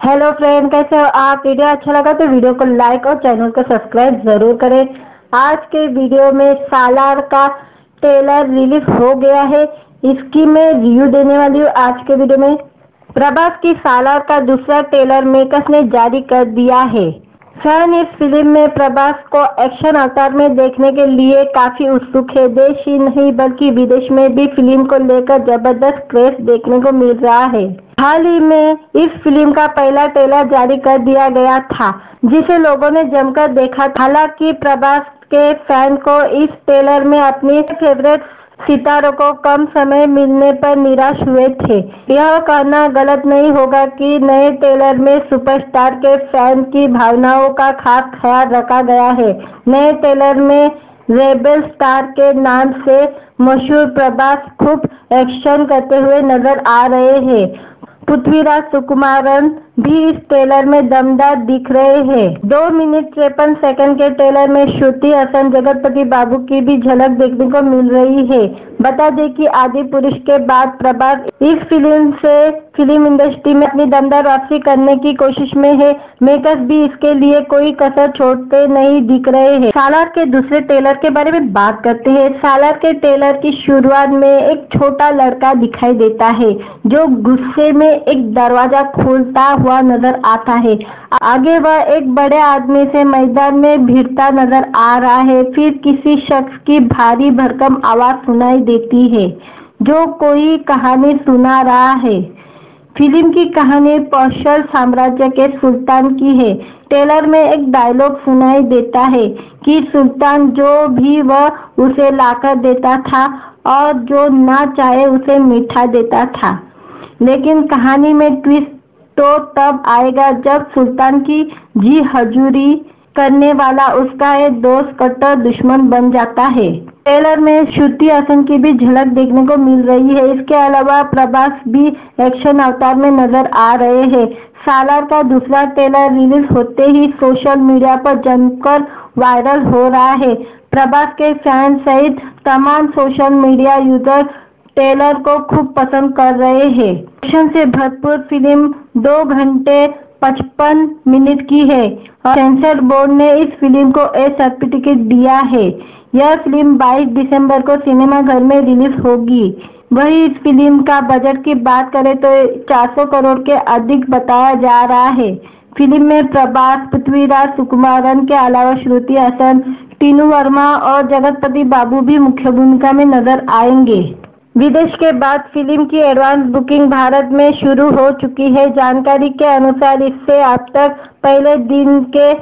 Hello friend कैसे हो? आप वीडियो अच्छा लगा तो वीडियो को लाइक और चैनल को सब्सक्राइब ज़रूर करें। आज के वीडियो में सालार का ट्रेलर रिलीज़ हो गया है। इसकी मैं रिव्यू देने वाली हूँ आज के वीडियो में। प्रभास की सालार का दूसरा ट्रेलर मेकर्स ने जारी कर दिया है। फ़ैन इस फ़िल्म में प्रभास को एक्शन अवतार में देखने के लिए काफ़ी उत्सुक है। देश ही नहीं, बल्कि विदेश में भी फ़िल्म को लेकर ज़बरदस्त क्रेज देखने को मिल रहा है। हाल ही में इस फ़िल्म का पहला ट्रेलर जारी कर दिया गया था, जिसे लोगों ने जमकर देखा। हालाँकि प्रभास के फ़ैन को इस ट्रेलर में अपनी फेवरेट सितारों को कम समय मिलने पर निराश हुए थे। यह कहना गलत नहीं होगा कि नए ट्रेलर में सुपरस्टार के फ़ैन की भावनाओं का खास ख्याल रखा गया है। नए ट्रेलर में रेबल स्टार के नाम से मशहूर प्रभास खूब एक्शन करते हुए नज़र आ रहे हैं। पृथ्वीराज सुकुमारन भी इस ट्रेलर में दमदार दिख रहे हैं। दो मिनट तिरपन सेकंड के ट्रेलर में श्रुति, हसन, जगतपति बाबू की भी झलक देखने को मिल रही है। बता दें कि आदि पुरुष के बाद प्रभास इस फ़िल्म से फ़िल्म इंडस्ट्री में अपनी दमदार वापसी करने की कोशिश में है। मेकर्स भी इसके लिए कोई कसर छोड़ते नहीं दिख रहे हैं। सालार के दूसरे टेलर के बारे में बात करते हैं। सालार के टेलर की शुरुआत में एक छोटा लड़का दिखाई देता है, जो गुस्से में एक दरवाज़ा खोलता हुआ नज़र आता है। आगे वह एक बड़े आदमी से मैदान में भिड़ता नज़र आ रहा है। फिर किसी शख्स की भारी भरकम आवाज़ सुनाई देती है, जो कोई कहानी सुना रहा है। फ़िल्म की कहानी पौशल साम्राज्य के सुल्तान की है। ट्रेलर में एक डायलॉग सुनाई देता है कि सुल्तान जो भी वह उसे लाकर देता था और जो ना चाहे उसे मीठा देता था। लेकिन कहानी में ट्विस्ट तो तब आएगा जब सुल्तान की जी हजूरी करने वाला उसका एक दोस्त कट्टर दुश्मन बन जाता है। ट्रेलर में श्रुति हसन की भी झलक देखने को मिल रही है। इसके अलावा प्रभास भी एक्शन अवतार में नज़र आ रहे हैं। सालार का दूसरा ट्रेलर रिलीज़ होते ही सोशल मीडिया पर जमकर वायरल हो रहा है। प्रभास के फ़ैन सहित तमाम सोशल मीडिया यूज़र ट्रेलर को खूब पसंद कर रहे हैं। एक्शन से भरपूर फ़िल्म दो घंटे पचपन मिनट की है और सेंसर बोर्ड ने इस फ़िल्म को ए सर्टिफिकेट दिया है। यह फ़िल्म 22 दिसंबर को सिनेमा घर में रिलीज़ होगी। वही इस फ़िल्म का बजट की बात करें तो 400 करोड़ के अधिक बताया जा रहा है। फ़िल्म में प्रभास, पृथ्वीराज सुकुमारन के अलावा श्रुति हसन, टीनू वर्मा और जगतपति बाबू भी मुख्य भूमिका में नज़र आएँगे। विदेश के बाद फ़िल्म की एडवांस बुकिंग भारत में शुरू हो चुकी है। जानकारी के अनुसार इससे अब तक पहले दिन के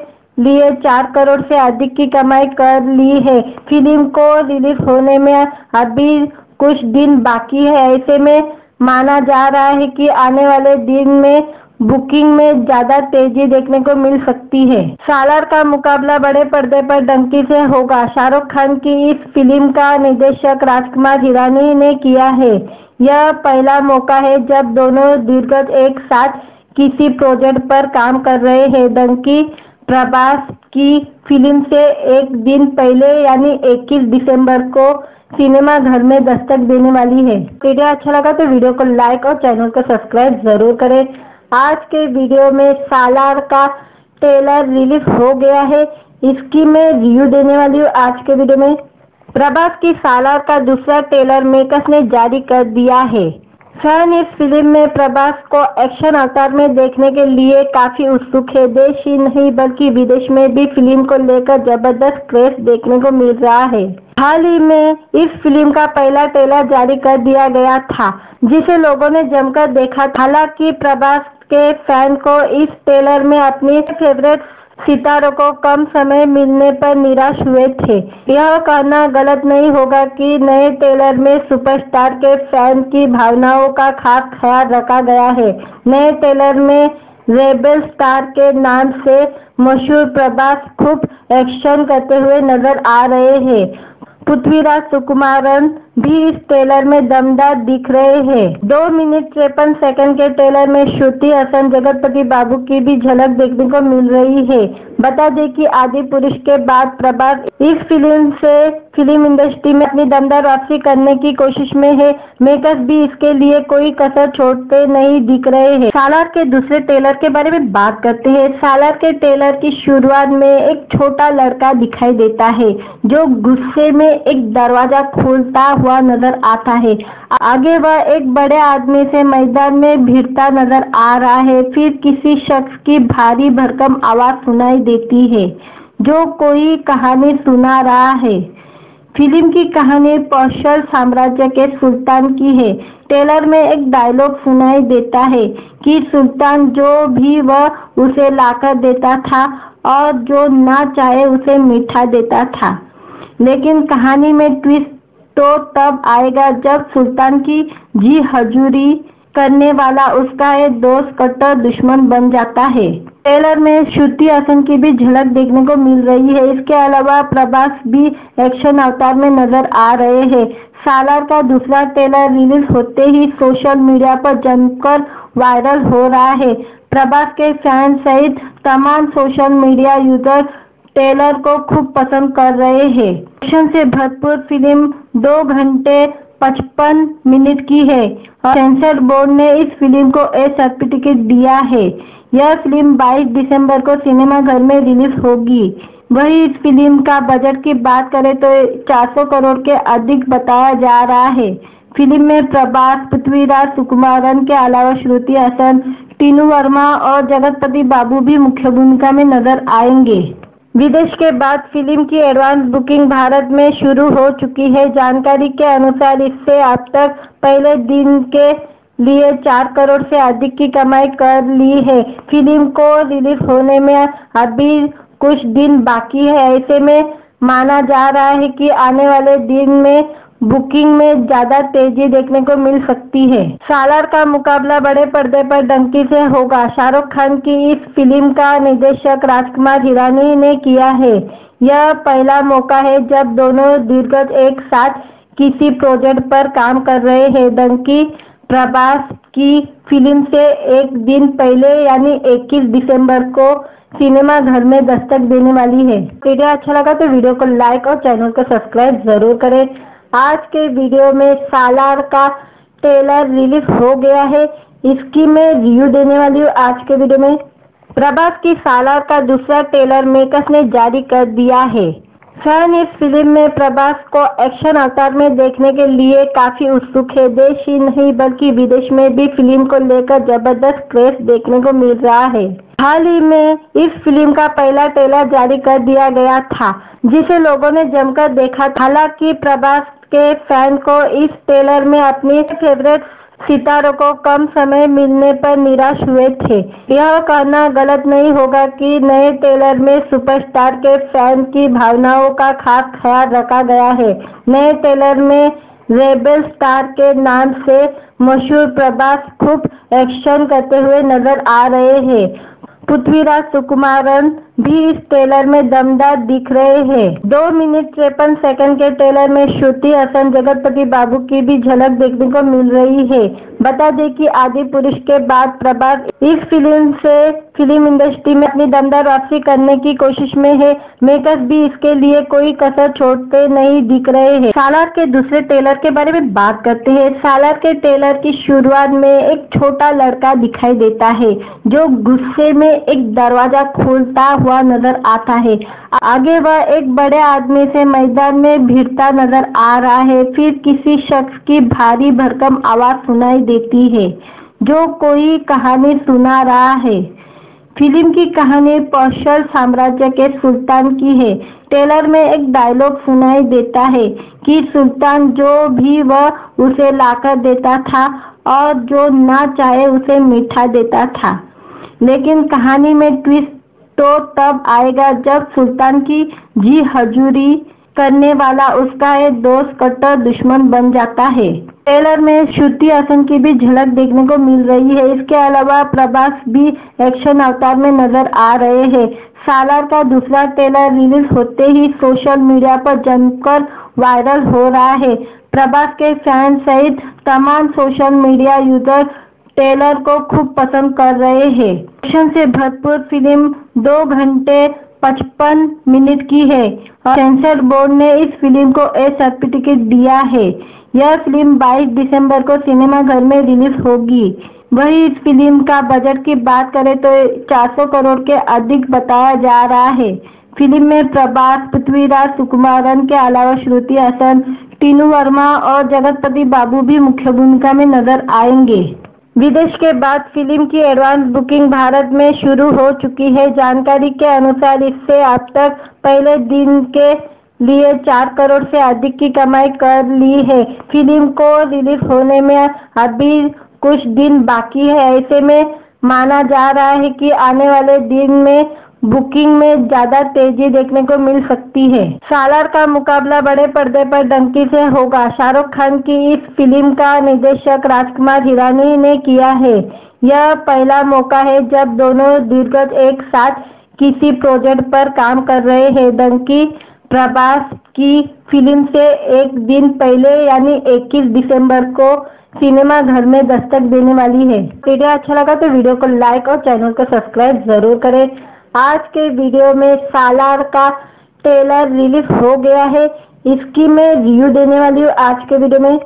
लिए चार करोड़ से अधिक की कमाई कर ली है। फ़िल्म को रिलीज़ होने में अभी कुछ दिन बाकी है। ऐसे में माना जा रहा है कि आने वाले दिन में बुकिंग में ज़्यादा तेज़ी देखने को मिल सकती है। सालार का मुकाबला बड़े पर्दे पर डंकी से होगा। शाहरुख खान की इस फ़िल्म का निर्देशक राजकुमार हिरानी ने किया है। यह पहला मौका है जब दोनों दीर्घ एक साथ किसी प्रोजेक्ट पर काम कर रहे हैं। डंकी प्रभास की फ़िल्म से एक दिन पहले यानी 21 दिसंबर को सिनेमा घर में दस्तक देने वाली है। वीडियो अच्छा लगा तो वीडियो को लाइक और चैनल को सब्सक्राइब ज़रूर करें। आज के वीडियो में सालार का ट्रेलर रिलीज़ हो गया है। इसकी मैं रिव्यू देने वाली हूँ आज के वीडियो में। प्रभास की सालार का दूसरा ट्रेलर मेकर्स ने जारी कर दिया है। फ़ैन इस फ़िल्म में प्रभास को एक्शन अवतार में देखने के लिए काफ़ी उत्सुक है। देश ही नहीं, बल्कि विदेश में भी फ़िल्म को लेकर ज़बरदस्त क्रेज देखने को मिल रहा है। हाल ही में इस फ़िल्म का पहला ट्रेलर जारी कर दिया गया था, जिसे लोगों ने जमकर देखा। हालाँकि प्रभास के फ़ैन को इस ट्रेलर में अपनी फेवरेट सितारों को कम समय मिलने पर निराश हुए थे। यह कहना गलत नहीं होगा कि नए ट्रेलर में सुपरस्टार के फ़ैन की भावनाओं का खास ख्याल रखा गया है। नए ट्रेलर में रेबल स्टार के नाम से मशहूर प्रभास खूब एक्शन करते हुए नज़र आ रहे हैं। पृथ्वीराज सुकुमारन भी इस ट्रेलर में दमदार दिख रहे हैं। दो मिनट तिरपन सेकंड के ट्रेलर में श्रुति, हसन, जगतपति बाबू की भी झलक देखने को मिल रही है। बता दें कि आदि पुरुष के बाद प्रभास इस फ़िल्म से फ़िल्म इंडस्ट्री में अपनी दमदार वापसी करने की कोशिश में है। मेकर्स भी इसके लिए कोई कसर छोड़ते नहीं दिख रहे हैं। सालार के दूसरे ट्रेलर के बारे में बात करते हैं। सालार के ट्रेलर की शुरुआत में एक छोटा लड़का दिखाई देता है, जो गुस्से में एक दरवाज़ा खोलता हुआ नज़र आता है। आगे वह एक बड़े आदमी से मैदान में भिड़ता नज़र आ रहा है। फिर किसी शख्स की भारी भरकम आवाज़ सुनाई देती है, जो कोई कहानी सुना रहा है। फ़िल्म की कहानी पौशल साम्राज्य के सुल्तान की है। टेलर में एक डायलॉग सुनाई देता है कि सुल्तान जो भी वह उसे लाकर देता था और जो ना चाहे उसे मीठा देता था। लेकिन कहानी में ट्विस्ट तो तब आएगा जब सुल्तान की जी हजूरी करने वाला उसका एक दोस्त कट्टर दुश्मन बन जाता है। ट्रेलर में श्रुति हसन की भी झलक देखने को मिल रही है। इसके अलावा प्रभास भी एक्शन अवतार में नज़र आ रहे हैं। सालार का दूसरा ट्रेलर रिलीज़ होते ही सोशल मीडिया पर जमकर वायरल हो रहा है। प्रभास के फ़ैन सहित तमाम सोशल मीडिया यूज़र ट्रेलर को खूब पसंद कर रहे हैं। एक्शन से भरपूर फ़िल्म दो घंटे पचपन मिनट की है और सेंसर बोर्ड ने इस फ़िल्म को ए सर्टिफिकेट दिया है। यह फ़िल्म 22 दिसंबर को सिनेमा घर में रिलीज़ होगी। वही इस फ़िल्म का बजट की बात करें तो 400 करोड़ के अधिक बताया जा रहा है। फ़िल्म में प्रभास, पृथ्वीराज सुकुमारन के अलावा श्रुति हसन, टीनू वर्मा और जगतपति बाबू भी मुख्य भूमिका में नज़र आएँगे। विदेश के बाद फ़िल्म की एडवांस बुकिंग भारत में शुरू हो चुकी है। जानकारी के अनुसार इससे अब तक पहले दिन के लिए चार करोड़ से अधिक की कमाई कर ली है। फ़िल्म को रिलीज़ होने में अभी कुछ दिन बाकी है। ऐसे में माना जा रहा है कि आने वाले दिन में बुकिंग में ज़्यादा तेज़ी देखने को मिल सकती है। सालार का मुकाबला बड़े पर्दे पर डंकी से होगा। शाहरुख खान की इस फ़िल्म का निर्देशक राजकुमार हिरानी ने किया है। यह पहला मौका है जब दोनों दीर्घ एक साथ किसी प्रोजेक्ट पर काम कर रहे हैं। डंकी प्रभास की फ़िल्म से एक दिन पहले यानी 21 दिसंबर को सिनेमा घर में दस्तक देने वाली है। वीडियो अच्छा लगा तो वीडियो को लाइक और चैनल को सब्सक्राइब ज़रूर करें। आज के वीडियो में सालार का ट्रेलर रिलीज़ हो गया है। इसकी मैं रिव्यू देने वाली हूँ आज के वीडियो में। प्रभास की सालार का दूसरा ट्रेलर मेकर्स ने जारी कर दिया है। फ़ैन इस फ़िल्म में प्रभास को एक्शन अवतार में देखने के लिए काफ़ी उत्सुक है। देश ही नहीं, बल्कि विदेश में भी फ़िल्म को लेकर ज़बरदस्त क्रेज देखने को मिल रहा है। हाल ही में इस फ़िल्म का पहला ट्रेलर जारी कर दिया गया था, जिसे लोगों ने जमकर देखा। हालाँकि प्रभास के फ़ैन को इस ट्रेलर में अपनी फेवरेट सितारों को कम समय मिलने पर निराश हुए थे। यह कहना गलत नहीं होगा कि नए ट्रेलर में सुपरस्टार के फ़ैन की भावनाओं का खास ख्याल रखा गया है। नए ट्रेलर में रेबल स्टार के नाम से मशहूर प्रभास खूब एक्शन करते हुए नज़र आ रहे हैं। पृथ्वीराज सुकुमारन भी इस ट्रेलर में दमदार दिख रहे हैं। दो मिनट तिरपन सेकंड के ट्रेलर में श्रुति, हसन, जगतपति बाबू की भी झलक देखने को मिल रही है। बता दें कि आदि पुरुष के बाद प्रभास इस फ़िल्म से फ़िल्म इंडस्ट्री में अपनी दमदार वापसी करने की कोशिश में है। मेकर्स भी इसके लिए कोई कसर छोड़ते नहीं दिख रहे हैं। सालार के दूसरे ट्रेलर के बारे में बात करते हैं। सालार के ट्रेलर की शुरुआत में एक छोटा लड़का दिखाई देता है, जो गुस्से में एक दरवाज़ा खोलता हुआ नज़र आता है। आगे वह एक बड़े आदमी से मैदान में भिड़ता नज़र आ रहा है। फिर किसी शख्स की भारी भरकम आवाज़ सुनाई देती है, जो कोई कहानी सुना रहा है। फ़िल्म की कहानी कौशल साम्राज्य के सुल्तान की है। टेलर में एक डायलॉग सुनाई देता है कि सुल्तान जो भी वह उसे लाकर देता था और जो ना चाहे उसे मीठा देता था। लेकिन कहानी में ट्विस्ट तो तब आएगा जब सुल्तान की जी हजूरी करने वाला उसका एक दोस्त कट्टर दुश्मन बन जाता है। ट्रेलर में श्रुति हसन की भी झलक देखने को मिल रही है। इसके अलावा प्रभास भी एक्शन अवतार में नज़र आ रहे हैं। सालार का दूसरा ट्रेलर रिलीज़ होते ही सोशल मीडिया पर जमकर वायरल हो रहा है। प्रभास के फ़ैन सहित तमाम सोशल मीडिया यूज़र ट्रेलर को खूब पसंद कर रहे हैं। एक्शन से भरपूर फ़िल्म दो घंटे पचपन मिनट की है। और सेंसर बोर्ड ने इस फ़िल्म को ए सर्टिफिकेट दिया है। यह फ़िल्म 22 दिसंबर को सिनेमा घर में रिलीज़ होगी। वही इस फ़िल्म का बजट की बात करें तो 400 करोड़ के अधिक बताया जा रहा है। फ़िल्म में प्रभास, पृथ्वीराज, सुकुमारन के अलावा श्रुति हसन, टीनू वर्मा और जगतपति बाबू भी मुख्य भूमिका में नज़र आएँगे। विदेश के बाद फ़िल्म की एडवांस बुकिंग भारत में शुरू हो चुकी है। जानकारी के अनुसार इससे अब तक पहले दिन के लिए चार करोड़ से अधिक की कमाई कर ली है। फ़िल्म को रिलीज़ होने में अभी कुछ दिन बाकी है। ऐसे में माना जा रहा है कि आने वाले दिन में बुकिंग में ज़्यादा तेज़ी देखने को मिल सकती है। सालार का मुकाबला बड़े पर्दे पर डंकी से होगा। शाहरुख खान की इस फ़िल्म का निर्देशक राजकुमार हिरानी ने किया है। यह पहला मौका है जब दोनों दीर्घ एक साथ किसी प्रोजेक्ट पर काम कर रहे हैं। डंकी प्रभास की फ़िल्म से एक दिन पहले यानी 21 दिसंबर को सिनेमा घर में दस्तक देने वाली है। वीडियो अच्छा लगा तो वीडियो को लाइक और चैनल को सब्सक्राइब ज़रूर करें। आज के वीडियो में सालार का ट्रेलर रिलीज़ हो गया है। इसकी मैं रिव्यू देने वाली हूँ आज के वीडियो में।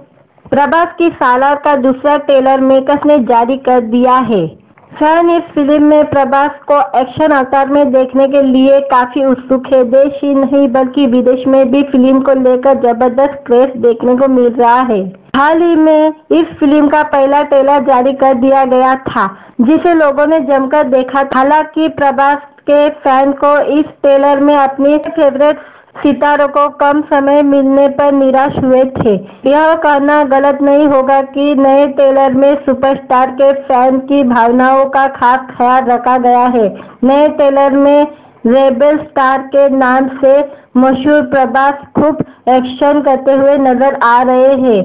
प्रभास की सालार का दूसरा ट्रेलर मेकर्स ने जारी कर दिया है। फ़ैन इस फ़िल्म में प्रभास को एक्शन अवतार में देखने के लिए काफ़ी उत्सुक है। देश ही नहीं, बल्कि विदेश में भी फ़िल्म को लेकर ज़बरदस्त क्रेज देखने को मिल रहा है। हाल ही में इस फ़िल्म का पहला ट्रेलर जारी कर दिया गया था, जिसे लोगों ने जमकर देखा हालाँकि प्रभास के फ़ैन को इस ट्रेलर में अपनी फेवरेट सितारों को कम समय मिलने पर निराश हुए थे। यह कहना गलत नहीं होगा कि नए ट्रेलर में सुपरस्टार के फ़ैन की भावनाओं का खास ख्याल रखा गया है। नए ट्रेलर में रेबल स्टार के नाम से मशहूर प्रभास खूब एक्शन करते हुए नज़र आ रहे हैं।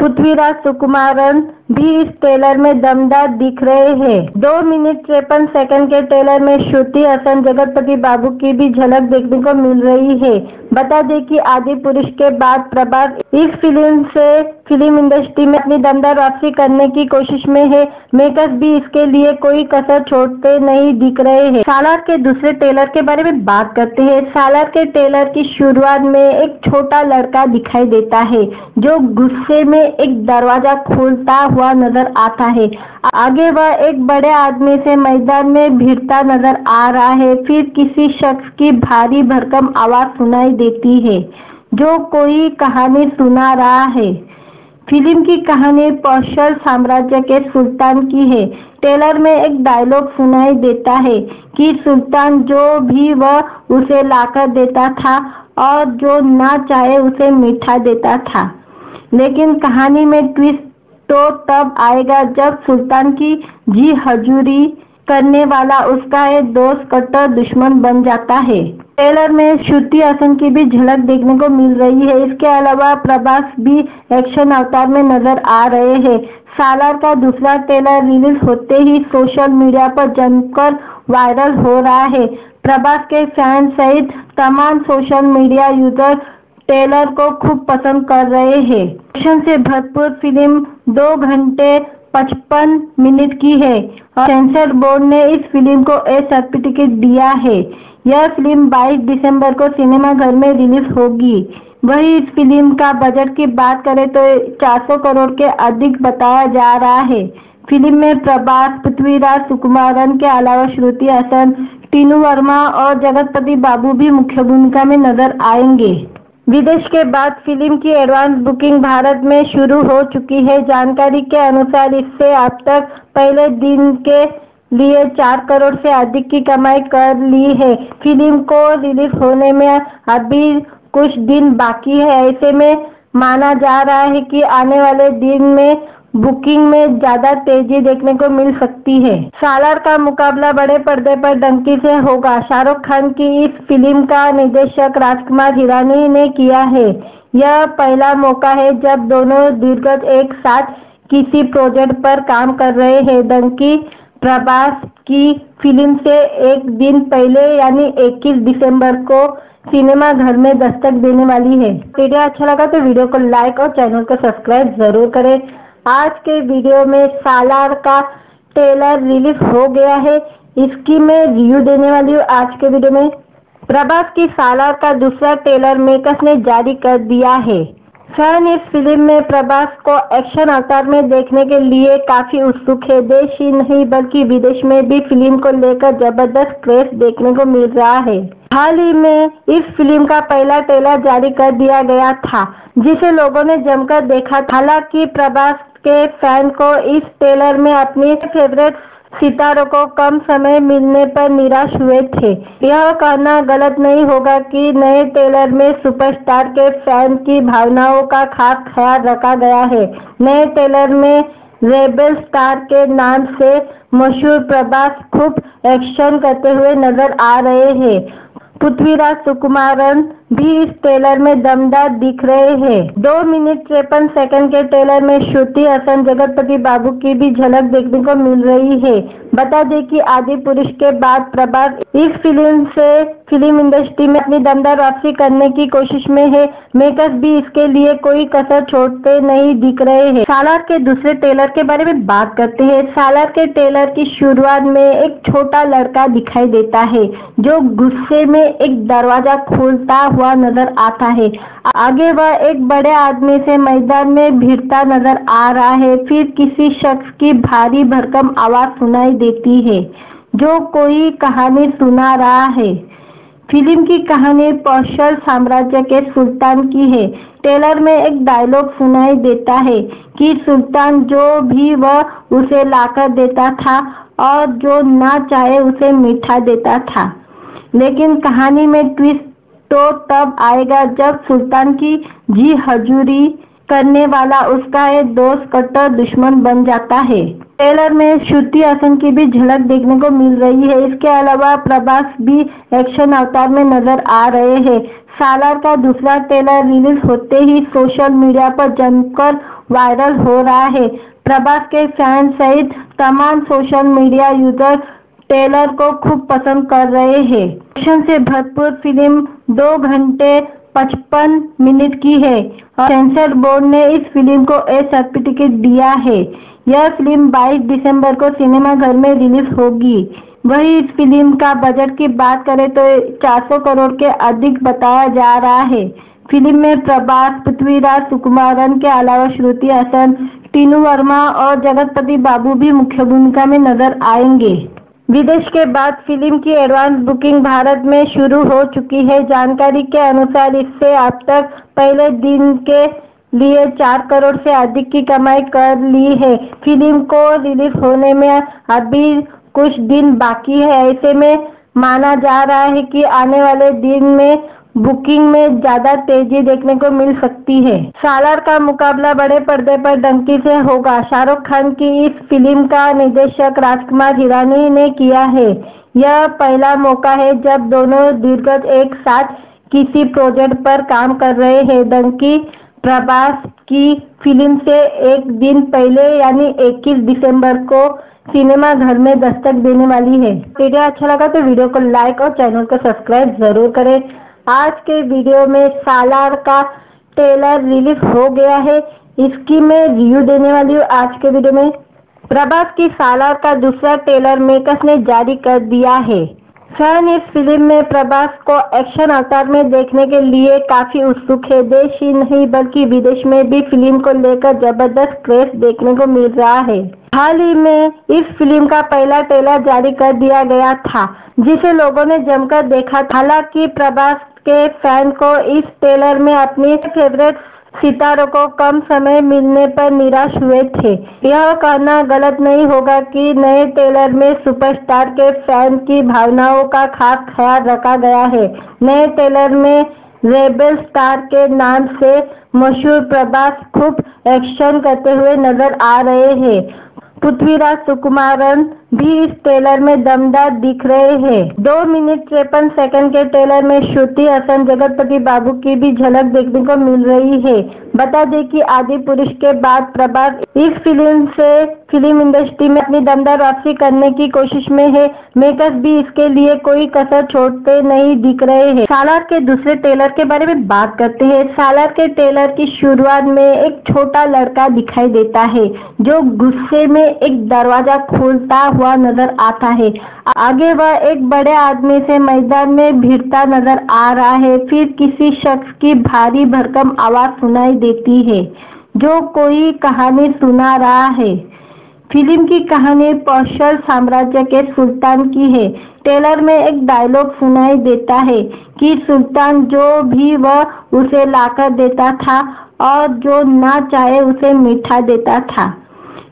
पृथ्वीराज सुकुमारन भी इस ट्रेलर में दमदार दिख रहे हैं। दो मिनट तिरपन सेकंड के ट्रेलर में श्रुति, हसन, जगतपति बाबू की भी झलक देखने को मिल रही है। बता दें कि आदि पुरुष के बाद प्रभास इस फ़िल्म से फ़िल्म इंडस्ट्री में अपनी दमदार वापसी करने की कोशिश में है। मेकर्स भी इसके लिए कोई कसर छोड़ते नहीं दिख रहे हैं। सालार के दूसरे टेलर के बारे में बात करते हैं। सालार के टेलर की शुरुआत में एक छोटा लड़का दिखाई देता है, जो गुस्से में एक दरवाज़ा खोलता हुआ नज़र आता है। आगे वह एक बड़े आदमी से मैदान में भिड़ता नज़र आ रहा है। फिर किसी शख्स की भारी भरकम आवाज़ सुनाई देती है, जो कोई कहानी सुना रहा है। फ़िल्म की कहानी पौशल साम्राज्य के सुल्तान की है। टेलर में एक डायलॉग सुनाई देता है कि सुल्तान जो भी वह उसे लाकर देता था और जो ना चाहे उसे मीठा देता था। लेकिन कहानी में ट्विस्ट तो तब आएगा जब सुल्तान की जी हजूरी करने वाला उसका एक दोस्त कट्टर दुश्मन बन जाता है। ट्रेलर में श्रुति हसन की भी झलक देखने को मिल रही है। इसके अलावा प्रभास भी एक्शन अवतार में नज़र आ रहे हैं। सालार का दूसरा ट्रेलर रिलीज़ होते ही सोशल मीडिया पर जमकर वायरल हो रहा है। प्रभास के फ़ैन सहित तमाम सोशल मीडिया यूज़र ट्रेलर को खूब पसंद कर रहे हैं। एक्शन से भरपूर फ़िल्म दो घंटे पचपन मिनट की है और सेंसर बोर्ड ने इस फ़िल्म को ए सर्टिफिकेट दिया है। यह फ़िल्म 22 दिसंबर को सिनेमा घर में रिलीज़ होगी। वही इस फ़िल्म का बजट की बात करें तो 400 करोड़ के अधिक बताया जा रहा है। फ़िल्म में प्रभास, पृथ्वीराज सुकुमारन के अलावा श्रुति हसन, टीनू वर्मा और जगतपति बाबू भी मुख्य भूमिका में नज़र आएँगे। विदेश के बाद फ़िल्म की एडवांस बुकिंग भारत में शुरू हो चुकी है। जानकारी के अनुसार इससे अब तक पहले दिन के लिए चार करोड़ से अधिक की कमाई कर ली है। फ़िल्म को रिलीज़ होने में अभी कुछ दिन बाकी है। ऐसे में माना जा रहा है कि आने वाले दिन में बुकिंग में ज़्यादा तेज़ी देखने को मिल सकती है। सालार का मुकाबला बड़े पर्दे पर डंकी से होगा। शाहरुख खान की इस फ़िल्म का निर्देशक राजकुमार हिरानी ने किया है। यह पहला मौका है जब दोनों दीर्घ एक साथ किसी प्रोजेक्ट पर काम कर रहे हैं। डंकी प्रभास की फ़िल्म से एक दिन पहले यानी 21 दिसंबर को सिनेमा घर में दस्तक देने वाली है। वीडियो अच्छा लगा तो वीडियो को लाइक और चैनल को सब्सक्राइब ज़रूर करें। आज के वीडियो में सालार का ट्रेलर रिलीज़ हो गया है। इसकी मैं रिव्यू देने वाली हूँ आज के वीडियो में। प्रभास की सालार का दूसरा ट्रेलर मेकर्स ने जारी कर दिया है। फ़ैन इस फ़िल्म में प्रभास को एक्शन अवतार में देखने के लिए काफ़ी उत्सुक है। देश ही नहीं, बल्कि विदेश में भी फ़िल्म को लेकर ज़बरदस्त क्रेज देखने को मिल रहा है। हाल ही में इस फ़िल्म का पहला ट्रेलर जारी कर दिया गया था, जिसे लोगों ने जमकर देखा। हालाँकि प्रभास के फ़ैन को इस ट्रेलर में अपनी फेवरेट सितारों को कम समय मिलने पर निराश हुए थे। यह कहना गलत नहीं होगा कि नए ट्रेलर में सुपरस्टार के फ़ैन की भावनाओं का खास ख्याल रखा गया है। नए ट्रेलर में रेबल स्टार के नाम से मशहूर प्रभास खूब एक्शन करते हुए नज़र आ रहे हैं। पृथ्वीराज सुकुमारन भी इस ट्रेलर में दमदार दिख रहे हैं। दो मिनट तिरपन सेकंड के ट्रेलर में श्रुति, हसन, जगतपति बाबू की भी झलक देखने को मिल रही है। बता दें कि आदि पुरुष के बाद प्रभास इस फ़िल्म से फ़िल्म इंडस्ट्री में अपनी दमदार वापसी करने की कोशिश में है। मेकर्स भी इसके लिए कोई कसर छोड़ते नहीं दिख रहे हैं। सालार के दूसरे टेलर के बारे में बात करते हैं। सालार के टेलर की शुरुआत में एक छोटा लड़का दिखाई देता है, जो गुस्से में एक दरवाज़ा खोलता हुआ नज़र आता है। आगे वह एक बड़े आदमी से मैदान में भिड़ता नज़र आ रहा है। फिर किसी शख्स की भारी भरकम आवाज़ सुनाई देती है, जो कोई कहानी सुना रहा है। फ़िल्म की कहानी कौशल साम्राज्य के सुल्तान की है। टेलर में एक डायलॉग सुनाई देता है कि सुल्तान जो भी वह उसे लाकर देता था और जो ना चाहे उसे मीठा देता था। लेकिन कहानी में ट्विस्ट तो तब आएगा जब सुल्तान की जी हजूरी करने वाला उसका एक दोस्त कट्टर दुश्मन बन जाता है। ट्रेलर में श्रुति हसन की भी झलक देखने को मिल रही है। इसके अलावा प्रभास भी एक्शन अवतार में नज़र आ रहे हैं। सालार का दूसरा ट्रेलर रिलीज़ होते ही सोशल मीडिया पर जमकर वायरल हो रहा है। प्रभास के फ़ैन सहित तमाम सोशल मीडिया यूज़र ट्रेलर को खूब पसंद कर रहे हैं। एक्शन से भरपूर फ़िल्म दो घंटे पचपन मिनट की है और सेंसर बोर्ड ने इस फ़िल्म को ए सर्टिफिकेट दिया है। यह फ़िल्म 22 दिसंबर को सिनेमा घर में रिलीज़ होगी। वही इस फ़िल्म का बजट की बात करें तो 400 करोड़ के अधिक बताया जा रहा है। फ़िल्म में प्रभास, पृथ्वीराज, सुकुमारन के अलावा श्रुति हसन, टीनू वर्मा और जगतपति बाबू भी मुख्य भूमिका में नज़र आएँगे। विदेश के बाद फ़िल्म की एडवांस बुकिंग भारत में शुरू हो चुकी है। जानकारी के अनुसार इससे अब तक पहले दिन के लिए चार करोड़ से अधिक की कमाई कर ली है। फ़िल्म को रिलीज़ होने में अभी कुछ दिन बाकी है। ऐसे में माना जा रहा है कि आने वाले दिन में बुकिंग में ज़्यादा तेज़ी देखने को मिल सकती है। सालार का मुकाबला बड़े पर्दे पर डंकी से होगा। शाहरुख खान की इस फ़िल्म का निर्देशक राजकुमार हिरानी ने किया है। यह पहला मौका है जब दोनों दीर्घ एक साथ किसी प्रोजेक्ट पर काम कर रहे हैं। डंकी प्रभास की फ़िल्म से एक दिन पहले यानी 21 दिसंबर को सिनेमा घर में दस्तक देने वाली है। वीडियो अच्छा लगा तो वीडियो को लाइक और चैनल को सब्सक्राइब ज़रूर करें। आज के वीडियो में सालार का ट्रेलर रिलीज़ हो गया है। इसकी मैं रिव्यू देने वाली हूँ आज के वीडियो में। प्रभास की सालार का दूसरा ट्रेलर मेकर्स ने जारी कर दिया है। फ़ैन इस फ़िल्म में प्रभास को एक्शन अवतार में देखने के लिए काफ़ी उत्सुक है। देश ही नहीं, बल्कि विदेश में भी फ़िल्म को लेकर ज़बरदस्त क्रेज देखने को मिल रहा है। हाल ही में इस फ़िल्म का पहला ट्रेलर जारी कर दिया गया था, जिसे लोगों ने जमकर देखा। हालाँकि प्रभास के फ़ैन को इस ट्रेलर में अपनी फेवरेट सितारों को कम समय मिलने पर निराश हुए थे। यह कहना गलत नहीं होगा कि नए ट्रेलर में सुपरस्टार के फ़ैन की भावनाओं का खास ख्याल रखा गया है। नए ट्रेलर में रेबल स्टार के नाम से मशहूर प्रभास खूब एक्शन करते हुए नज़र आ रहे हैं। पृथ्वीराज सुकुमारन भी इस ट्रेलर में दमदार दिख रहे हैं। दो मिनट तिरपन सेकंड के ट्रेलर में श्रुति, हसन, जगतपति बाबू की भी झलक देखने को मिल रही है। बता दें कि आदि पुरुष के बाद प्रभात इस फ़िल्म से फ़िल्म इंडस्ट्री में अपनी दमदार वापसी करने की कोशिश में है। मेकर्स भी इसके लिए कोई कसर छोड़ते नहीं दिख रहे हैं। सालार के दूसरे ट्रेलर के बारे में बात करते हैं। सालार के ट्रेलर की शुरुआत में एक छोटा लड़का दिखाई देता है, जो गुस्से में एक दरवाज़ा खोलता हुआ नज़र आता है। आगे वह एक बड़े आदमी से मैदान में भिड़ता नज़र आ रहा है। फिर किसी शख्स की भारी भरकम आवाज़ सुनाई देती है, जो कोई कहानी सुना रहा है। फ़िल्म की कहानी पौशल साम्राज्य के सुल्तान की है। टेलर में एक डायलॉग सुनाई देता है कि सुल्तान जो भी वह उसे लाकर देता था और जो ना चाहे उसे मीठा देता था।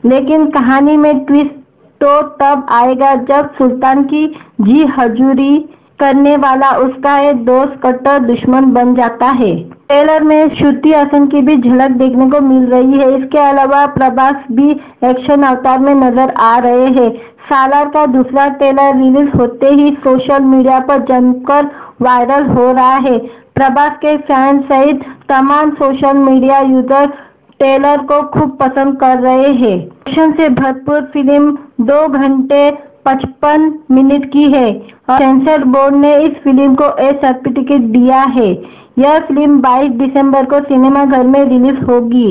लेकिन कहानी में ट्विस्ट तो तब आएगा जब सुल्तान की जी हजूरी करने वाला उसका एक दोस्त कट्टर दुश्मन बन जाता है। ट्रेलर में श्रुति हसन की भी झलक देखने को मिल रही है। इसके अलावा प्रभास भी एक्शन अवतार में नज़र आ रहे हैं। सालार का दूसरा ट्रेलर रिलीज़ होते ही सोशल मीडिया पर जमकर वायरल हो रहा है। प्रभास के फ़ैन सहित तमाम सोशल मीडिया यूज़र ट्रेलर को खूब पसंद कर रहे हैं। एक्शन से भरपूर फ़िल्म दो घंटे पचपन मिनट की है। और सेंसर बोर्ड ने इस फ़िल्म को ए सर्टिफिकेट दिया है। यह फ़िल्म 22 दिसंबर को सिनेमा घर में रिलीज़ होगी।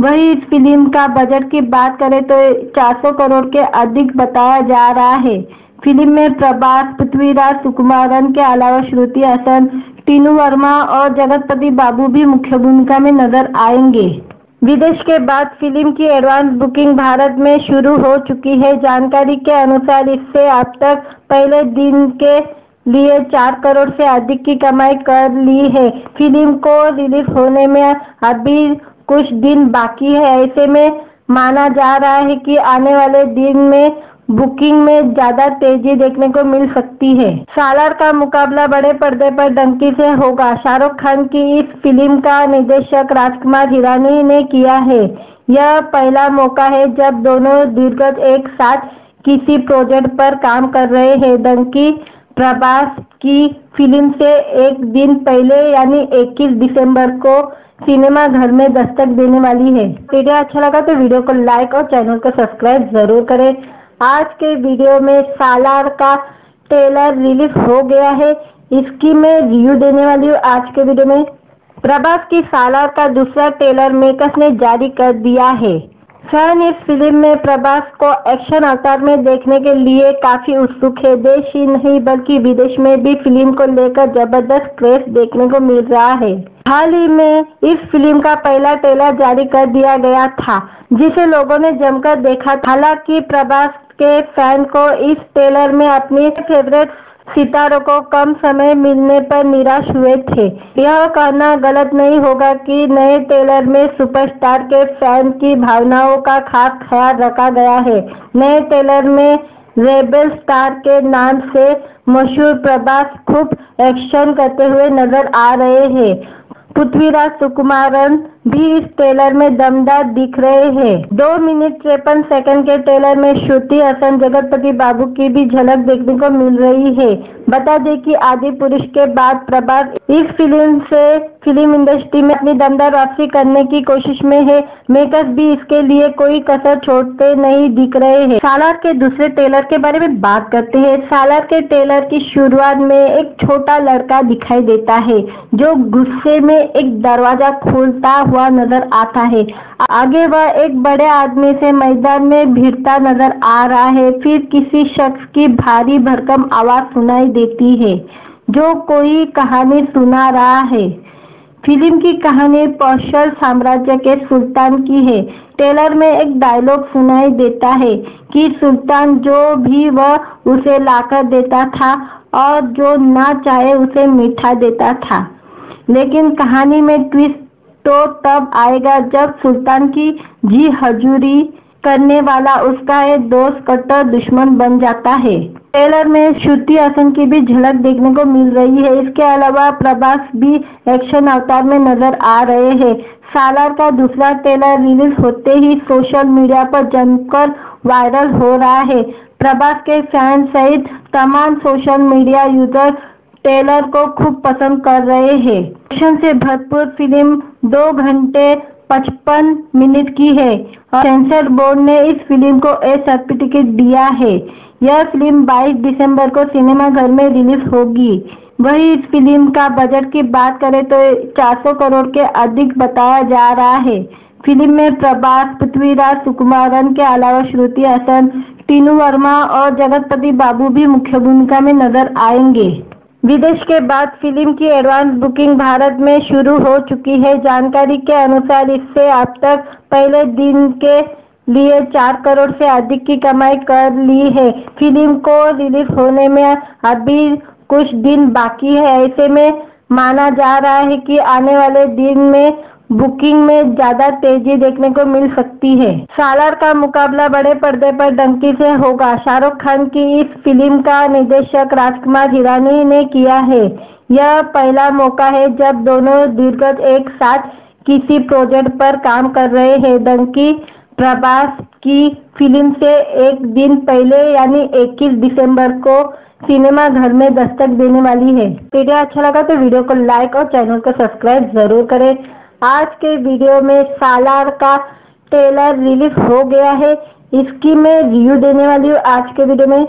वही इस फ़िल्म का बजट की बात करें तो 400 करोड़ के अधिक बताया जा रहा है। फ़िल्म में प्रभास, पृथ्वीराज, सुकुमारन के अलावा श्रुति हसन, टीनू वर्मा और जगतपति बाबू भी मुख्य भूमिका में नज़र आएँगे। विदेश के बाद फ़िल्म की एडवांस बुकिंग भारत में शुरू हो चुकी है। जानकारी के अनुसार इससे अब तक पहले दिन के लिए चार करोड़ से अधिक की कमाई कर ली है। फ़िल्म को रिलीज़ होने में अभी कुछ दिन बाकी है। ऐसे में माना जा रहा है कि आने वाले दिन में बुकिंग में ज़्यादा तेज़ी देखने को मिल सकती है। सालार का मुकाबला बड़े पर्दे पर डंकी से होगा। शाहरुख खान की इस फ़िल्म का निर्देशक राजकुमार हिरानी ने किया है। यह पहला मौका है जब दोनों दीर्घ एक साथ किसी प्रोजेक्ट पर काम कर रहे हैं। डंकी प्रभास की फ़िल्म से एक दिन पहले यानी 21 दिसंबर को सिनेमा घर में दस्तक देने वाली है। वीडियो अच्छा लगा तो वीडियो को लाइक और चैनल को सब्सक्राइब ज़रूर करें। आज के वीडियो में सालार का ट्रेलर रिलीज़ हो गया है। इसकी मैं रिव्यू देने वाली हूँ आज के वीडियो में। प्रभास की सालार का दूसरा ट्रेलर मेकर्स ने जारी कर दिया है। फ़ैन इस फ़िल्म में प्रभास को एक्शन अवतार में देखने के लिए काफ़ी उत्सुक है। देश ही नहीं, बल्कि विदेश में भी फ़िल्म को लेकर ज़बरदस्त क्रेज देखने को मिल रहा है। हाल ही में इस फ़िल्म का पहला ट्रेलर जारी कर दिया गया था, जिसे लोगों ने जमकर देखा। हालाँकि प्रभास के फ़ैन को इस ट्रेलर में अपनी फेवरेट सितारों को कम समय मिलने पर निराश हुए थे। यह कहना गलत नहीं होगा कि नए ट्रेलर में सुपरस्टार के फ़ैन की भावनाओं का खास ख्याल रखा गया है। नए ट्रेलर में रेबल स्टार के नाम से मशहूर प्रभास खूब एक्शन करते हुए नज़र आ रहे हैं। पृथ्वीराज सुकुमारन भी इस ट्रेलर में दमदार दिख रहे हैं। दो मिनट तिरपन सेकंड के ट्रेलर में श्रुति, हसन, जगतपति बाबू की भी झलक देखने को मिल रही है। बता दें कि आदि पुरुष के बाद प्रभास इस फ़िल्म से फ़िल्म इंडस्ट्री में अपनी दमदार वापसी करने की कोशिश में है। मेकर्स भी इसके लिए कोई कसर छोड़ते नहीं दिख रहे हैं। सालार के दूसरे ट्रेलर के बारे में बात करते हैं। सालार के ट्रेलर की शुरुआत में एक छोटा लड़का दिखाई देता है, जो गुस्से में एक दरवाज़ा खोलता हुआ नज़र आता है। आगे वह एक बड़े आदमी से मैदान में भिड़ता नज़र आ रहा है। फिर किसी शख्स की भारी भरकम आवाज़ सुनाई देती है, जो कोई कहानी सुना रहा है। फ़िल्म की कहानी पौशल साम्राज्य के सुल्तान की है। टेलर में एक डायलॉग सुनाई देता है कि सुल्तान जो भी वह उसे लाकर देता था और जो ना चाहे उसे मीठा देता था। लेकिन कहानी में ट्विस्ट तो तब आएगा जब सुल्तान की जी हजूरी करने वाला उसका एक दोस्त कट्टर दुश्मन बन जाता है। ट्रेलर में श्रुति हसन की भी झलक देखने को मिल रही है। इसके अलावा प्रभास भी एक्शन अवतार में नज़र आ रहे हैं। सालार का दूसरा ट्रेलर रिलीज़ होते ही सोशल मीडिया पर जमकर वायरल हो रहा है। प्रभास के फ़ैन सहित तमाम सोशल मीडिया यूज़र टेलर को खूब पसंद कर रहे हैं। एक्शन से भरपूर फ़िल्म दो घंटे पचपन मिनट की है और सेंसर बोर्ड ने इस फ़िल्म को ए सर्टिफिकेट दिया है। यह फ़िल्म 22 दिसंबर को सिनेमाघर में रिलीज़ होगी। वही इस फ़िल्म का बजट की बात करें तो 400 करोड़ के अधिक बताया जा रहा है। फ़िल्म में प्रभास, पृथ्वीराज, सुकुमारन के अलावा श्रुति हसन, टीनू वर्मा और जगतपति बाबू भी मुख्य भूमिका में नज़र आएँगे। विदेश के बाद फ़िल्म की एडवांस बुकिंग भारत में शुरू हो चुकी है। जानकारी के अनुसार इससे अब तक पहले दिन के लिए चार करोड़ से अधिक की कमाई कर ली है। फ़िल्म को रिलीज़ होने में अभी कुछ दिन बाकी है। ऐसे में माना जा रहा है कि आने वाले दिन में बुकिंग में ज़्यादा तेज़ी देखने को मिल सकती है। सालार का मुकाबला बड़े पर्दे पर डंकी से होगा। शाहरुख खान की इस फ़िल्म का निर्देशक राजकुमार हिरानी ने किया है। यह पहला मौका है जब दोनों दीर्घत एक साथ किसी प्रोजेक्ट पर काम कर रहे हैं। डंकी प्रभास की फ़िल्म से एक दिन पहले यानी 21 दिसंबर को सिनेमा घर में दस्तक देने वाली है। वीडियो अच्छा लगा तो वीडियो को लाइक और चैनल को सब्सक्राइब ज़रूर करें। आज के वीडियो में सालार का ट्रेलर रिलीज़ हो गया है। इसकी मैं रिव्यू देने वाली हूँ आज के वीडियो में।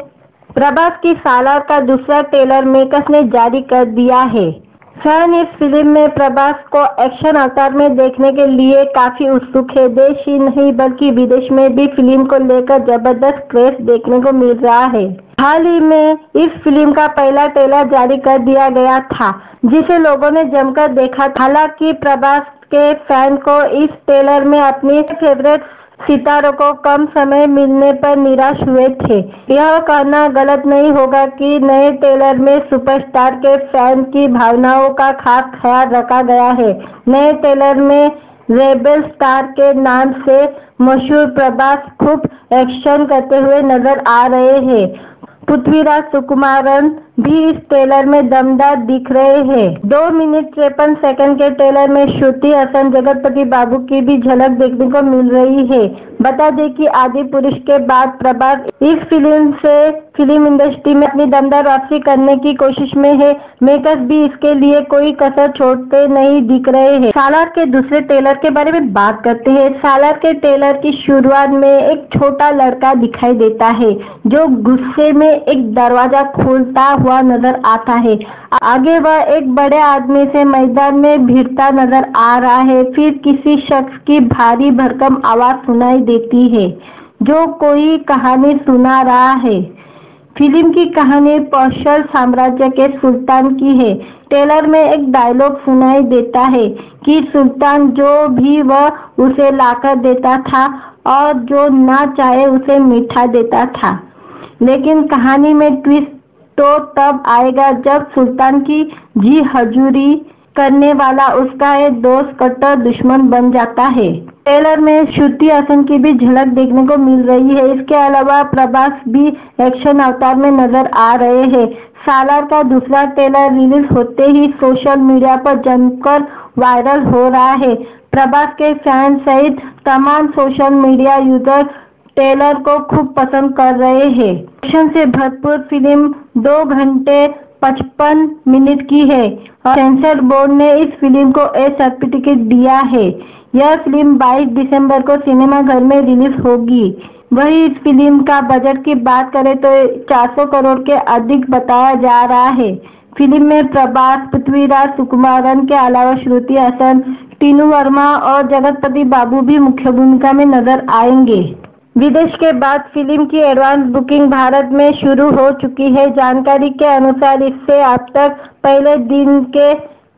प्रभास की सालार का दूसरा ट्रेलर मेकर्स ने जारी कर दिया है। फ़ैन इस फ़िल्म में प्रभास को एक्शन अवतार में देखने के लिए काफ़ी उत्सुक है। देश ही नहीं, बल्कि विदेश में भी फ़िल्म को लेकर ज़बरदस्त क्रेज देखने को मिल रहा है। हाल ही में इस फ़िल्म का पहला ट्रेलर जारी कर दिया गया था, जिसे लोगों ने जमकर देखा। हालाँकि प्रभास के फ़ैन को इस ट्रेलर में अपनी फेवरेट सितारों को कम समय मिलने पर निराश हुए थे। यह कहना गलत नहीं होगा कि नए ट्रेलर में सुपरस्टार के फ़ैन की भावनाओं का खास ख्याल रखा गया है। नए ट्रेलर में रेबल स्टार के नाम से मशहूर प्रभास खूब एक्शन करते हुए नज़र आ रहे हैं। पृथ्वीराज सुकुमारन भी इस ट्रेलर में दमदार दिख रहे हैं। दो मिनट तिरपन सेकंड के ट्रेलर में श्रुति, हसन, जगतपति बाबू की भी झलक देखने को मिल रही है। बता दें कि आदि पुरुष के बाद प्रभास इस फ़िल्म से फ़िल्म इंडस्ट्री में अपनी दमदार वापसी करने की कोशिश में है। मेकर्स भी इसके लिए कोई कसर छोड़ते नहीं दिख रहे हैं। सालार के दूसरे टेलर के बारे में बात करते हैं। सालार के टेलर की शुरुआत में एक छोटा लड़का दिखाई देता है, जो गुस्से में एक दरवाज़ा खोलता हुआ नज़र आता है। आगे वह एक बड़े आदमी से मैदान में भिड़ता नज़र आ रहा है। फिर किसी शख्स की भारी भरकम आवाज़ सुनाई देती है, जो कोई कहानी सुना रहा है। फ़िल्म की कहानी पौशल साम्राज्य के सुल्तान की है। टेलर में एक डायलॉग सुनाई देता है कि सुल्तान जो भी वह उसे लाकर देता था और जो ना चाहे उसे मीठा देता था। लेकिन कहानी में ट्विस्ट तो तब आएगा जब सुल्तान की जी हजूरी करने वाला उसका एक दोस्त कट्टर दुश्मन बन जाता है। ट्रेलर में श्रुति हसन की भी झलक देखने को मिल रही है। इसके अलावा प्रभास भी एक्शन अवतार में नज़र आ रहे हैं। सालार का दूसरा ट्रेलर रिलीज़ होते ही सोशल मीडिया पर जमकर वायरल हो रहा है। प्रभास के फ़ैन सहित तमाम सोशल मीडिया यूज़र ट्रेलर को खूब पसंद कर रहे हैं। एक्शन से भरपूर फ़िल्म दो घंटे पचपन मिनट की है और सेंसर बोर्ड ने इस फ़िल्म को ए सर्टिफिकेट दिया है। यह फ़िल्म 22 दिसंबर को सिनेमाघर में रिलीज़ होगी। वही इस फ़िल्म का बजट की बात करें तो 400 करोड़ के अधिक बताया जा रहा है। फ़िल्म में प्रभास, पृथ्वीराज, सुकुमारन के अलावा श्रुति हसन, टीनू वर्मा और जगतपति बाबू भी मुख्य भूमिका में नज़र आएँगे। विदेश के बाद फ़िल्म की एडवांस बुकिंग भारत में शुरू हो चुकी है। जानकारी के अनुसार इससे अब तक पहले दिन के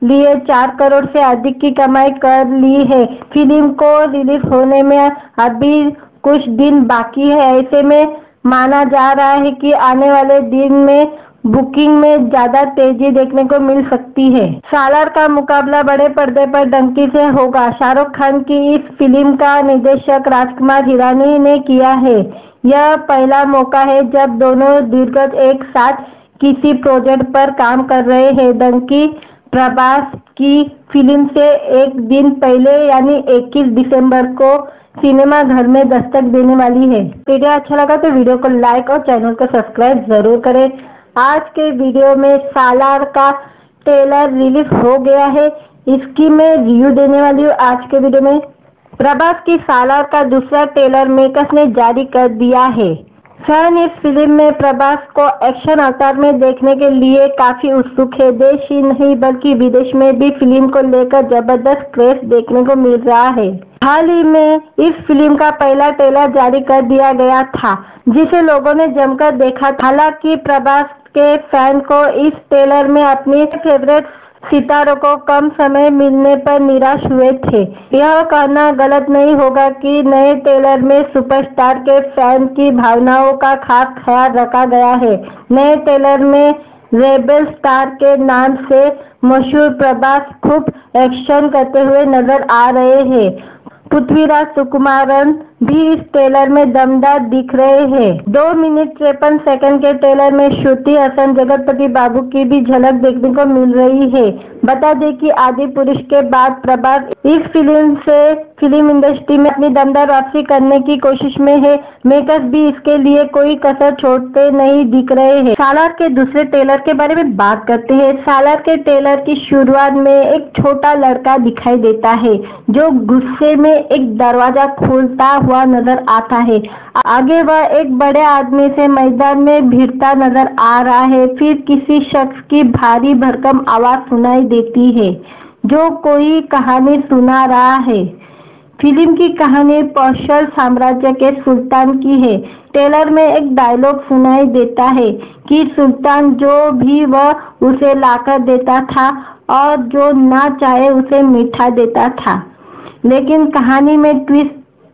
लिए चार करोड़ से अधिक की कमाई कर ली है। फ़िल्म को रिलीज़ होने में अभी कुछ दिन बाकी है। ऐसे में माना जा रहा है कि आने वाले दिन में बुकिंग में ज़्यादा तेज़ी देखने को मिल सकती है। सालार का मुकाबला बड़े पर्दे पर डंकी से होगा। शाहरुख खान की इस फ़िल्म का निर्देशक राजकुमार हिरानी ने किया है। यह पहला मौका है जब दोनों दीर्घत एक साथ किसी प्रोजेक्ट पर काम कर रहे हैं। डंकी प्रभास की फ़िल्म से एक दिन पहले यानी 21 दिसंबर को सिनेमा घर में दस्तक देने वाली है। वीडियो अच्छा लगा तो वीडियो को लाइक और चैनल को सब्सक्राइब ज़रूर करें। आज के वीडियो में सालार का ट्रेलर रिलीज़ हो गया है। इसकी मैं रिव्यू देने वाली हूँ आज के वीडियो में। प्रभास की सालार का दूसरा ट्रेलर मेकर्स ने जारी कर दिया है। फ़ैन इस फ़िल्म में प्रभास को एक्शन अवतार में देखने के लिए काफ़ी उत्सुक है। देश ही नहीं, बल्कि विदेश में भी फ़िल्म को लेकर ज़बरदस्त क्रेज देखने को मिल रहा है। हाल ही में इस फ़िल्म का पहला ट्रेलर जारी कर दिया गया था, जिसे लोगों ने जमकर देखा। हालाँकि प्रभास के फ़ैन को इस ट्रेलर में अपनी फेवरेट सितारों को कम समय मिलने पर निराश हुए थे। यह कहना गलत नहीं होगा कि नए ट्रेलर में सुपरस्टार के फ़ैन की भावनाओं का खास ख्याल रखा गया है। नए ट्रेलर में रेबल स्टार के नाम से मशहूर प्रभास खूब एक्शन करते हुए नज़र आ रहे हैं। पृथ्वीराज सुकुमारन भी इस ट्रेलर में दमदार दिख रहे हैं। दो मिनट तिरपन सेकंड के ट्रेलर में श्रुति, हसन, जगतपति बाबू की भी झलक देखने को मिल रही है। बता दें कि आदि पुरुष के बाद प्रभास इस फ़िल्म से फ़िल्म इंडस्ट्री में अपनी दमदार वापसी करने की कोशिश में है। मेकर्स भी इसके लिए कोई कसर छोड़ते नहीं दिख रहे हैं। सालार के दूसरे ट्रेलर के बारे में बात करते हैं। सालार के ट्रेलर की शुरुआत में एक छोटा लड़का दिखाई देता है, जो गुस्से में एक दरवाज़ा खोलता हुआ नज़र आता है। आगे वह एक बड़े आदमी से मैदान में भिड़ता नज़र आ रहा है। फिर किसी शख्स की भारी भरकम आवाज़ सुनाई देती है, जो कोई कहानी सुना रहा है। फ़िल्म की कहानी पौशल साम्राज्य के सुल्तान की है। टेलर में एक डायलॉग सुनाई देता है कि सुल्तान जो भी वह उसे लाकर देता था और जो ना चाहे उसे मीठा देता था। लेकिन कहानी में ट्विस्ट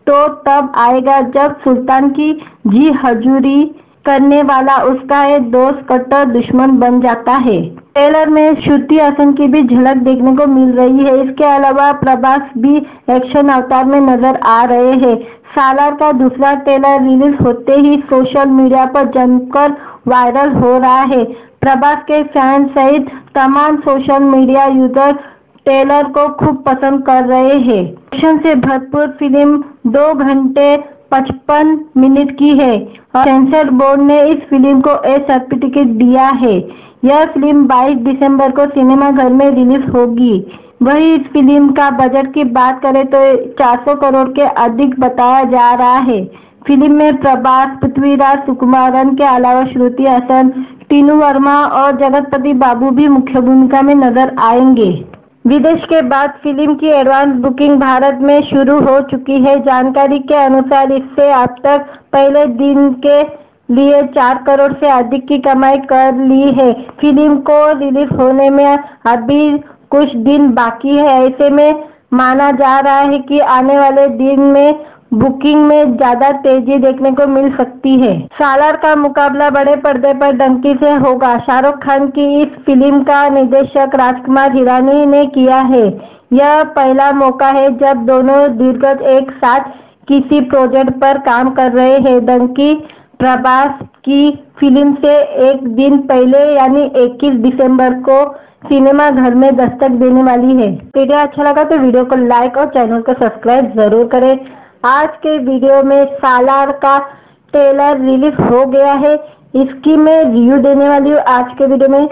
तो तब आएगा जब सुल्तान की जी हजूरी करने वाला उसका एक दोस्त कट्टर दुश्मन बन जाता है। ट्रेलर में श्रुति हसन की भी झलक देखने को मिल रही है। इसके अलावा प्रभास भी एक्शन अवतार में नज़र आ रहे हैं। सालार का दूसरा ट्रेलर रिलीज़ होते ही सोशल मीडिया पर जमकर वायरल हो रहा है। प्रभास के फ़ैन सहित तमाम सोशल मीडिया यूज़र ट्रेलर को खूब पसंद कर रहे हैं। एक्शन से भरपूर फ़िल्म दो घंटे पचपन मिनट की है और सेंसर बोर्ड ने इस फ़िल्म को ए सर्टिफिकेट दिया है। यह फ़िल्म 22 दिसंबर को सिनेमा घर में रिलीज़ होगी। वही इस फ़िल्म का बजट की बात करें तो 400 करोड़ के अधिक बताया जा रहा है। फ़िल्म में प्रभास, पृथ्वीराज सुकुमारन के अलावा श्रुति हसन, टीनू वर्मा और जगतपति बाबू भी मुख्य भूमिका में नज़र आएँगे। विदेश के बाद फ़िल्म की एडवांस बुकिंग भारत में शुरू हो चुकी है। जानकारी के अनुसार इससे अब तक पहले दिन के लिए चार करोड़ से अधिक की कमाई कर ली है। फ़िल्म को रिलीज़ होने में अभी कुछ दिन बाकी है। ऐसे में माना जा रहा है कि आने वाले दिन में बुकिंग में ज़्यादा तेज़ी देखने को मिल सकती है। सालार का मुकाबला बड़े पर्दे पर डंकी से होगा। शाहरुख खान की इस फ़िल्म का निर्देशक राजकुमार हिरानी ने किया है। यह पहला मौका है जब दोनों दीर्घ एक साथ किसी प्रोजेक्ट पर काम कर रहे हैं। डंकी प्रभास की फ़िल्म से एक दिन पहले यानी 21 दिसंबर को सिनेमा घर में दस्तक देने वाली है। वीडियो अच्छा लगा तो वीडियो को लाइक और चैनल को सब्सक्राइब ज़रूर करें। आज के वीडियो में सालार का ट्रेलर रिलीज़ हो गया है। इसकी मैं रिव्यू देने वाली हूँ आज के वीडियो में।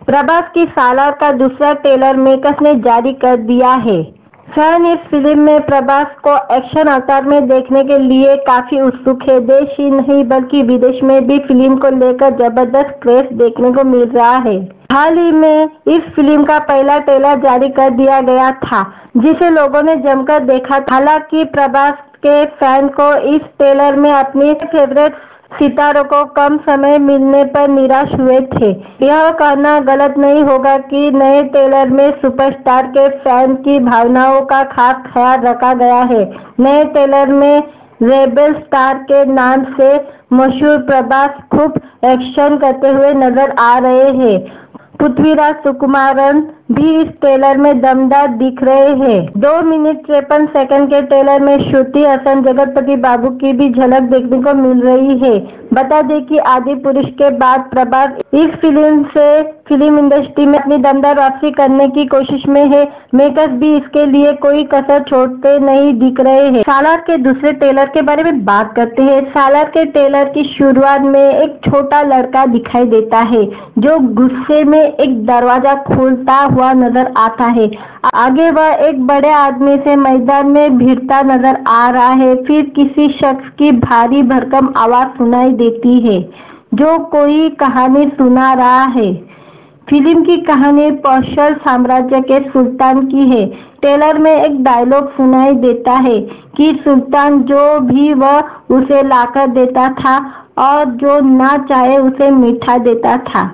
प्रभास की सालार का दूसरा ट्रेलर मेकर्स ने जारी कर दिया है। फ़ैन इस फ़िल्म में प्रभास को एक्शन अवतार में देखने के लिए काफ़ी उत्सुक है। देश ही नहीं, बल्कि विदेश में भी फ़िल्म को लेकर ज़बरदस्त क्रेज देखने को मिल रहा है। हाल ही में इस फ़िल्म का पहला ट्रेलर जारी कर दिया गया था, जिसे लोगों ने जमकर देखा हालाँकि प्रभास के फ़ैन को इस ट्रेलर में अपनी फेवरेट सितारों को कम समय मिलने पर निराश हुए थे। यह कहना गलत नहीं होगा कि नए ट्रेलर में सुपरस्टार के फ़ैन की भावनाओं का खास ख्याल रखा गया है। नए ट्रेलर में रेबल स्टार के नाम से मशहूर प्रभास खूब एक्शन करते हुए नज़र आ रहे हैं। पृथ्वीराज सुकुमारन भी इस ट्रेलर में दमदार दिख रहे हैं। दो मिनट तिरपन सेकंड के ट्रेलर में श्रुति, हसन, जगतपति बाबू की भी झलक देखने को मिल रही है। बता दें कि आदि पुरुष के बाद प्रभास इस फ़िल्म से फ़िल्म इंडस्ट्री में अपनी दमदार वापसी करने की कोशिश में है। मेकर्स भी इसके लिए कोई कसर छोड़ते नहीं दिख रहे हैं। सालार के दूसरे टेलर के बारे में बात करते हैं। सालार के टेलर की शुरुआत में एक छोटा लड़का दिखाई देता है, जो गुस्से में एक दरवाज़ा खोलता हुआ नज़र आता है। आगे वह एक बड़े आदमी से मैदान में भिड़ता नज़र आ रहा है। फिर किसी शख्स की भारी भरकम आवाज़ सुनाई देती है, जो कोई कहानी सुना रहा है। फ़िल्म की कहानी पौशल साम्राज्य के सुल्तान की है। टेलर में एक डायलॉग सुनाई देता है कि सुल्तान जो भी वह उसे लाकर देता था और जो ना चाहे उसे मीठा देता था।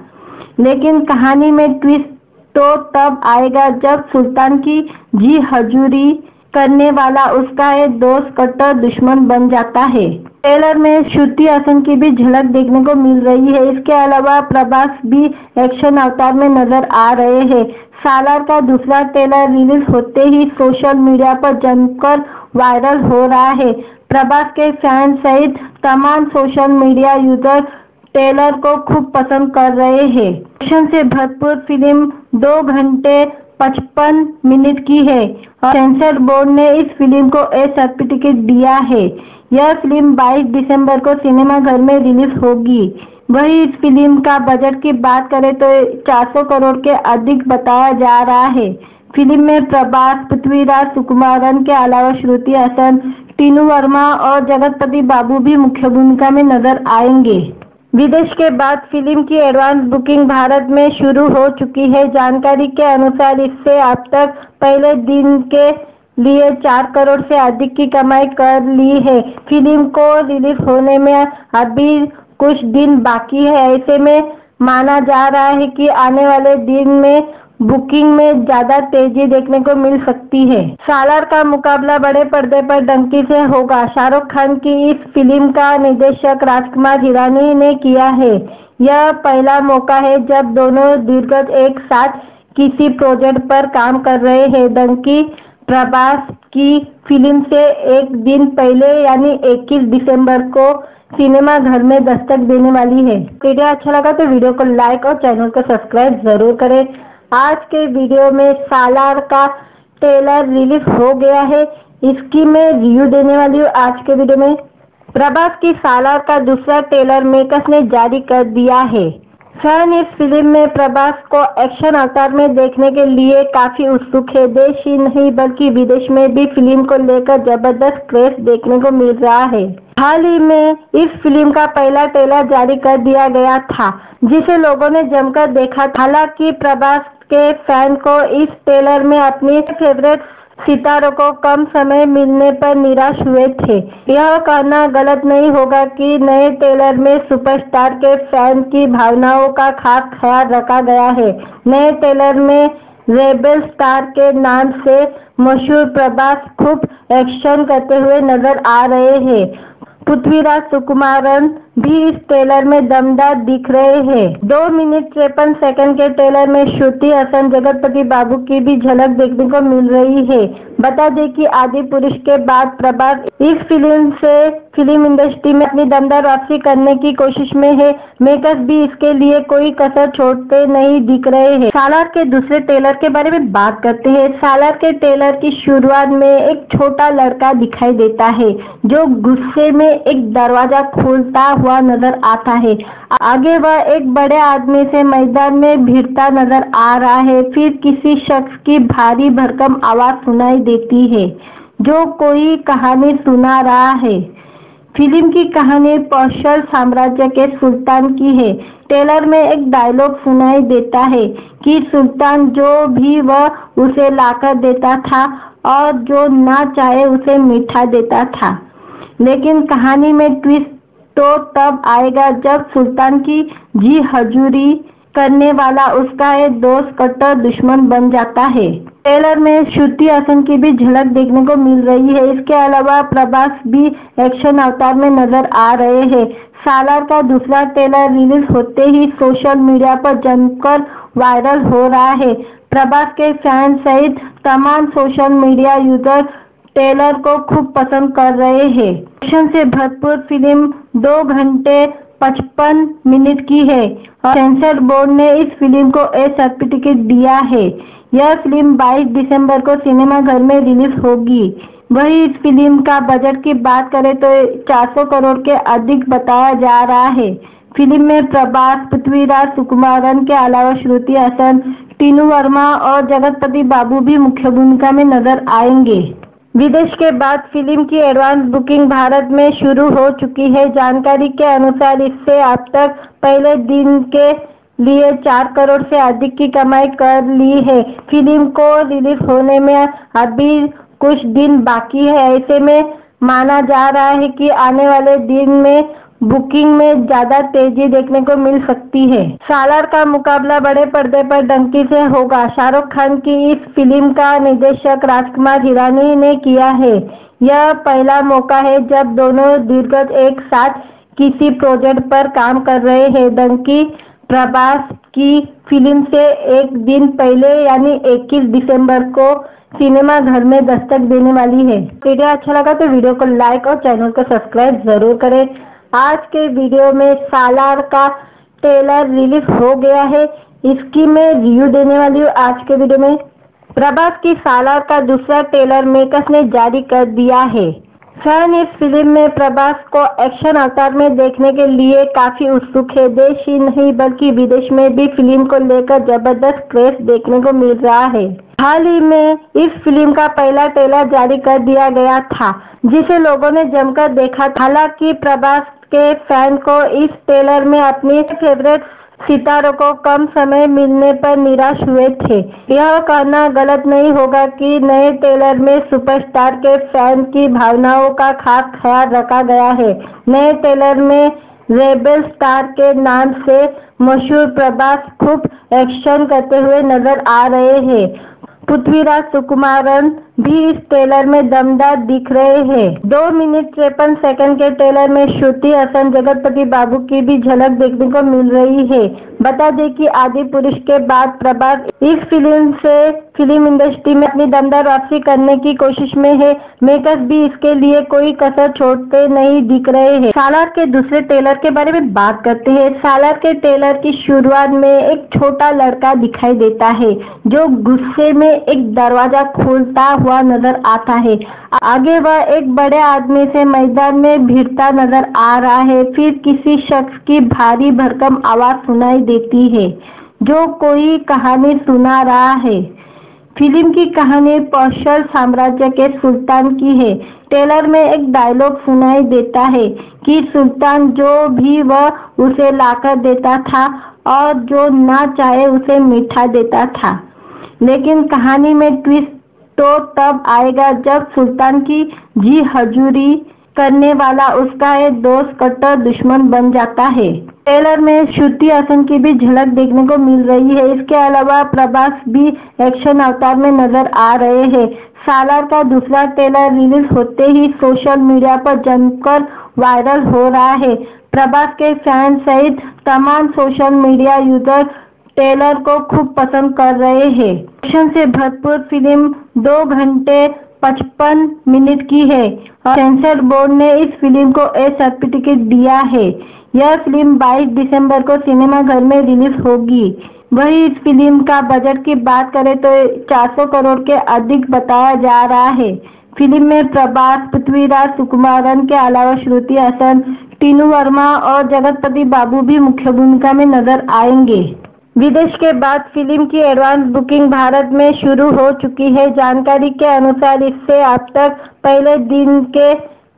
लेकिन कहानी में ट्विस्ट तो तब आएगा जब सुल्तान की जी हजूरी करने वाला उसका एक दोस्त कट्टर दुश्मन बन जाता है। ट्रेलर में श्रुति हसन की भी झलक देखने को मिल रही है। इसके अलावा प्रभास भी एक्शन अवतार में नज़र आ रहे हैं। सालार का दूसरा ट्रेलर रिलीज़ होते ही सोशल मीडिया पर जमकर वायरल हो रहा है। प्रभास के फ़ैन सहित तमाम सोशल मीडिया यूज़र ट्रेलर को खूब पसंद कर रहे हैं। एक्शन से भरपूर फ़िल्म दो घंटे पचपन मिनट की है और सेंसर बोर्ड ने इस फ़िल्म को ए सर्टिफिकेट दिया है। यह फ़िल्म 22 दिसंबर को सिनेमा घर में रिलीज़ होगी। वही इस फ़िल्म का बजट की बात करें तो 400 करोड़ के अधिक बताया जा रहा है। फ़िल्म में प्रभास, पृथ्वीराज सुकुमारन के अलावा श्रुति हसन, टीनू वर्मा और जगतपति बाबू भी मुख्य भूमिका में नज़र आएँगे। विदेश के बाद फ़िल्म की एडवांस बुकिंग भारत में शुरू हो चुकी है। जानकारी के अनुसार इससे अब तक पहले दिन के लिए चार करोड़ से अधिक की कमाई कर ली है। फ़िल्म को रिलीज़ होने में अभी कुछ दिन बाकी है। ऐसे में माना जा रहा है कि आने वाले दिन में बुकिंग में ज़्यादा तेज़ी देखने को मिल सकती है। सालार का मुकाबला बड़े पर्दे पर डंकी से होगा। शाहरुख खान की इस फ़िल्म का निर्देशक राजकुमार हिरानी ने किया है। यह पहला मौका है जब दोनों दीर्घ एक साथ किसी प्रोजेक्ट पर काम कर रहे हैं। डंकी प्रभास की फ़िल्म से एक दिन पहले यानी 21 दिसंबर को सिनेमा घर में दस्तक देने वाली है। वीडियो अच्छा लगा तो वीडियो को लाइक और चैनल को सब्सक्राइब ज़रूर करें। आज के वीडियो में सालार का ट्रेलर रिलीज़ हो गया है। इसकी मैं रिव्यू देने वाली हूँ आज के वीडियो में। प्रभास की सालार का दूसरा ट्रेलर मेकर्स ने जारी कर दिया है। फ़ैन इस फ़िल्म में प्रभास को एक्शन अवतार में देखने के लिए काफ़ी उत्सुक है। देश ही नहीं, बल्कि विदेश में भी फ़िल्म को लेकर ज़बरदस्त क्रेज देखने को मिल रहा है। हाल ही में इस फ़िल्म का पहला ट्रेलर जारी कर दिया गया था, जिसे लोगों ने जमकर देखा। हालाँकि प्रभास के फ़ैन को इस ट्रेलर में अपनी फेवरेट सितारों को कम समय मिलने पर निराश हुए थे। यह कहना गलत नहीं होगा कि नए ट्रेलर में सुपरस्टार के फ़ैन की भावनाओं का खास ख्याल रखा गया है। नए ट्रेलर में रेबल स्टार के नाम से मशहूर प्रभास खूब एक्शन करते हुए नज़र आ रहे हैं। पृथ्वीराज सुकुमारन भी इस ट्रेलर में दमदार दिख रहे हैं। दो मिनट तिरपन सेकंड के ट्रेलर में श्रुति, हसन, जगतपति बाबू की भी झलक देखने को मिल रही है। बता दें कि आदि पुरुष के बाद प्रभास इस फ़िल्म से फ़िल्म इंडस्ट्री में अपनी दमदार वापसी करने की कोशिश में है। मेकर्स भी इसके लिए कोई कसर छोड़ते नहीं दिख रहे हैं। सालार के दूसरे टेलर के बारे में बात करते हैं। सालार के टेलर की शुरुआत में एक छोटा लड़का दिखाई देता है, जो गुस्से में एक दरवाज़ा खोलता हुआ नज़र आता है। आगे वह एक बड़े आदमी से मैदान में भिड़ता नज़र आ रहा है। फिर किसी शख्स की भारी भरकम आवाज़ सुनाई देती है, जो कोई कहानी सुना रहा है। फ़िल्म की कहानी पौशल साम्राज्य के सुल्तान की है। टेलर में एक डायलॉग सुनाई देता है कि सुल्तान जो भी वह उसे लाकर देता था और जो ना चाहे उसे मीठा देता था। लेकिन कहानी में ट्विस्ट तो तब आएगा जब सुल्तान की जी हजूरी करने वाला उसका एक दोस्त कट्टर दुश्मन बन जाता है। ट्रेलर में श्रुति हसन की भी झलक देखने को मिल रही है। इसके अलावा प्रभास भी एक्शन अवतार में नज़र आ रहे हैं। सालार का दूसरा ट्रेलर रिलीज़ होते ही सोशल मीडिया पर जमकर वायरल हो रहा है। प्रभास के फ़ैन सहित तमाम सोशल मीडिया यूज़र ट्रेलर को खूब पसंद कर रहे हैं। एक्शन से भरपूर फ़िल्म दो घंटे पचपन मिनट की है और सेंसर बोर्ड ने इस फ़िल्म को ए सर्टिफिकेट दिया है। यह फ़िल्म 22 दिसंबर को सिनेमा घर में रिलीज़ होगी। वही इस फ़िल्म का बजट की बात करें तो 400 करोड़ के अधिक बताया जा रहा है। फ़िल्म में प्रभास, पृथ्वीराज सुकुमारन के अलावा श्रुति हसन, टीनू वर्मा और जगतपति बाबू भी मुख्य भूमिका में नज़र आएँगे। विदेश के बाद फ़िल्म की एडवांस बुकिंग भारत में शुरू हो चुकी है। जानकारी के अनुसार इससे अब तक पहले दिन के लिए चार करोड़ से अधिक की कमाई कर ली है। फ़िल्म को रिलीज़ होने में अभी कुछ दिन बाकी है। ऐसे में माना जा रहा है कि आने वाले दिन में बुकिंग में ज़्यादा तेज़ी देखने को मिल सकती है। सालार का मुकाबला बड़े पर्दे पर डंकी से होगा। शाहरुख खान की इस फ़िल्म का निर्देशक राजकुमार हिरानी ने किया है। यह पहला मौका है जब दोनों दीर्घ एक साथ किसी प्रोजेक्ट पर काम कर रहे हैं। डंकी प्रभास की फ़िल्म से एक दिन पहले यानी 21 दिसंबर को सिनेमा घर में दस्तक देने वाली है। वीडियो अच्छा लगा तो वीडियो को लाइक और चैनल को सब्सक्राइब ज़रूर करें। आज के वीडियो में सालार का ट्रेलर रिलीज़ हो गया है। इसकी मैं रिव्यू देने वाली हूँ आज के वीडियो में। प्रभास की सालार का दूसरा ट्रेलर मेकर्स ने जारी कर दिया है। फ़ैन इस फ़िल्म में प्रभास को एक्शन अवतार में देखने के लिए काफ़ी उत्सुक है। देश ही नहीं, बल्कि विदेश में भी फ़िल्म को लेकर ज़बरदस्त क्रेज देखने को मिल रहा है। हाल ही में इस फ़िल्म का पहला ट्रेलर जारी कर दिया गया था, जिसे लोगों ने जमकर देखा। हालाँकि प्रभास के फ़ैन को इस ट्रेलर में अपनी फेवरेट सितारों को कम समय मिलने पर निराश हुए थे। यह कहना गलत नहीं होगा कि नए ट्रेलर में सुपरस्टार के फ़ैन की भावनाओं का खास ख्याल रखा गया है। नए ट्रेलर में रेबल स्टार के नाम से मशहूर प्रभास खूब एक्शन करते हुए नज़र आ रहे हैं। पृथ्वीराज सुकुमारन भी इस ट्रेलर में दमदार दिख रहे हैं। दो मिनट तिरपन सेकंड के ट्रेलर में श्रुति, हसन, जगतपति बाबू की भी झलक देखने को मिल रही है। बता दें कि आदि पुरुष के बाद प्रभास इस फ़िल्म से फ़िल्म इंडस्ट्री में अपनी दमदार वापसी करने की कोशिश में है। मेकर्स भी इसके लिए कोई कसर छोड़ते नहीं दिख रहे हैं। सालार के दूसरे टेलर के बारे में बात करते हैं। सालार के टेलर की शुरुआत में एक छोटा लड़का दिखाई देता है, जो गुस्से में एक दरवाज़ा खोलता हुआ नज़र आता है। आगे वह एक बड़े आदमी से मैदान में भिड़ता नज़र आ रहा है। फिर किसी शख्स की भारी भरकम आवाज़ सुनाई देती है, जो कोई कहानी सुना रहा है। फ़िल्म की कहानी पौशल साम्राज्य के सुल्तान की है। टेलर में एक डायलॉग सुनाई देता है कि सुल्तान जो भी वह उसे लाकर देता था और जो ना चाहे उसे मीठा देता था। लेकिन कहानी में ट्विस्ट तो तब आएगा जब सुल्तान की जी हजूरी करने वाला उसका एक दोस्त कट्टर दुश्मन बन जाता है। ट्रेलर में श्रुति हसन की भी झलक देखने को मिल रही है। इसके अलावा प्रभास भी एक्शन अवतार में नज़र आ रहे हैं। सालार का दूसरा ट्रेलर रिलीज़ होते ही सोशल मीडिया पर जमकर वायरल हो रहा है। प्रभास के फ़ैन सहित तमाम सोशल मीडिया यूज़र ट्रेलर को खूब पसंद कर रहे हैं। एक्शन से भरपूर फ़िल्म दो घंटे पचपन मिनट की है और सेंसर बोर्ड ने इस फ़िल्म को ए सर्टिफिकेट दिया है। यह फ़िल्म 22 दिसंबर को सिनेमा घर में रिलीज़ होगी। वही इस फ़िल्म का बजट की बात करें तो 400 करोड़ के अधिक बताया जा रहा है। फ़िल्म में प्रभास, पृथ्वीराज सुकुमारन के अलावा श्रुति हसन, टीनू वर्मा और जगतपति बाबू भी मुख्य भूमिका में नज़र आएँगे। विदेश के बाद फ़िल्म की एडवांस बुकिंग भारत में शुरू हो चुकी है। जानकारी के अनुसार इससे अब तक पहले दिन के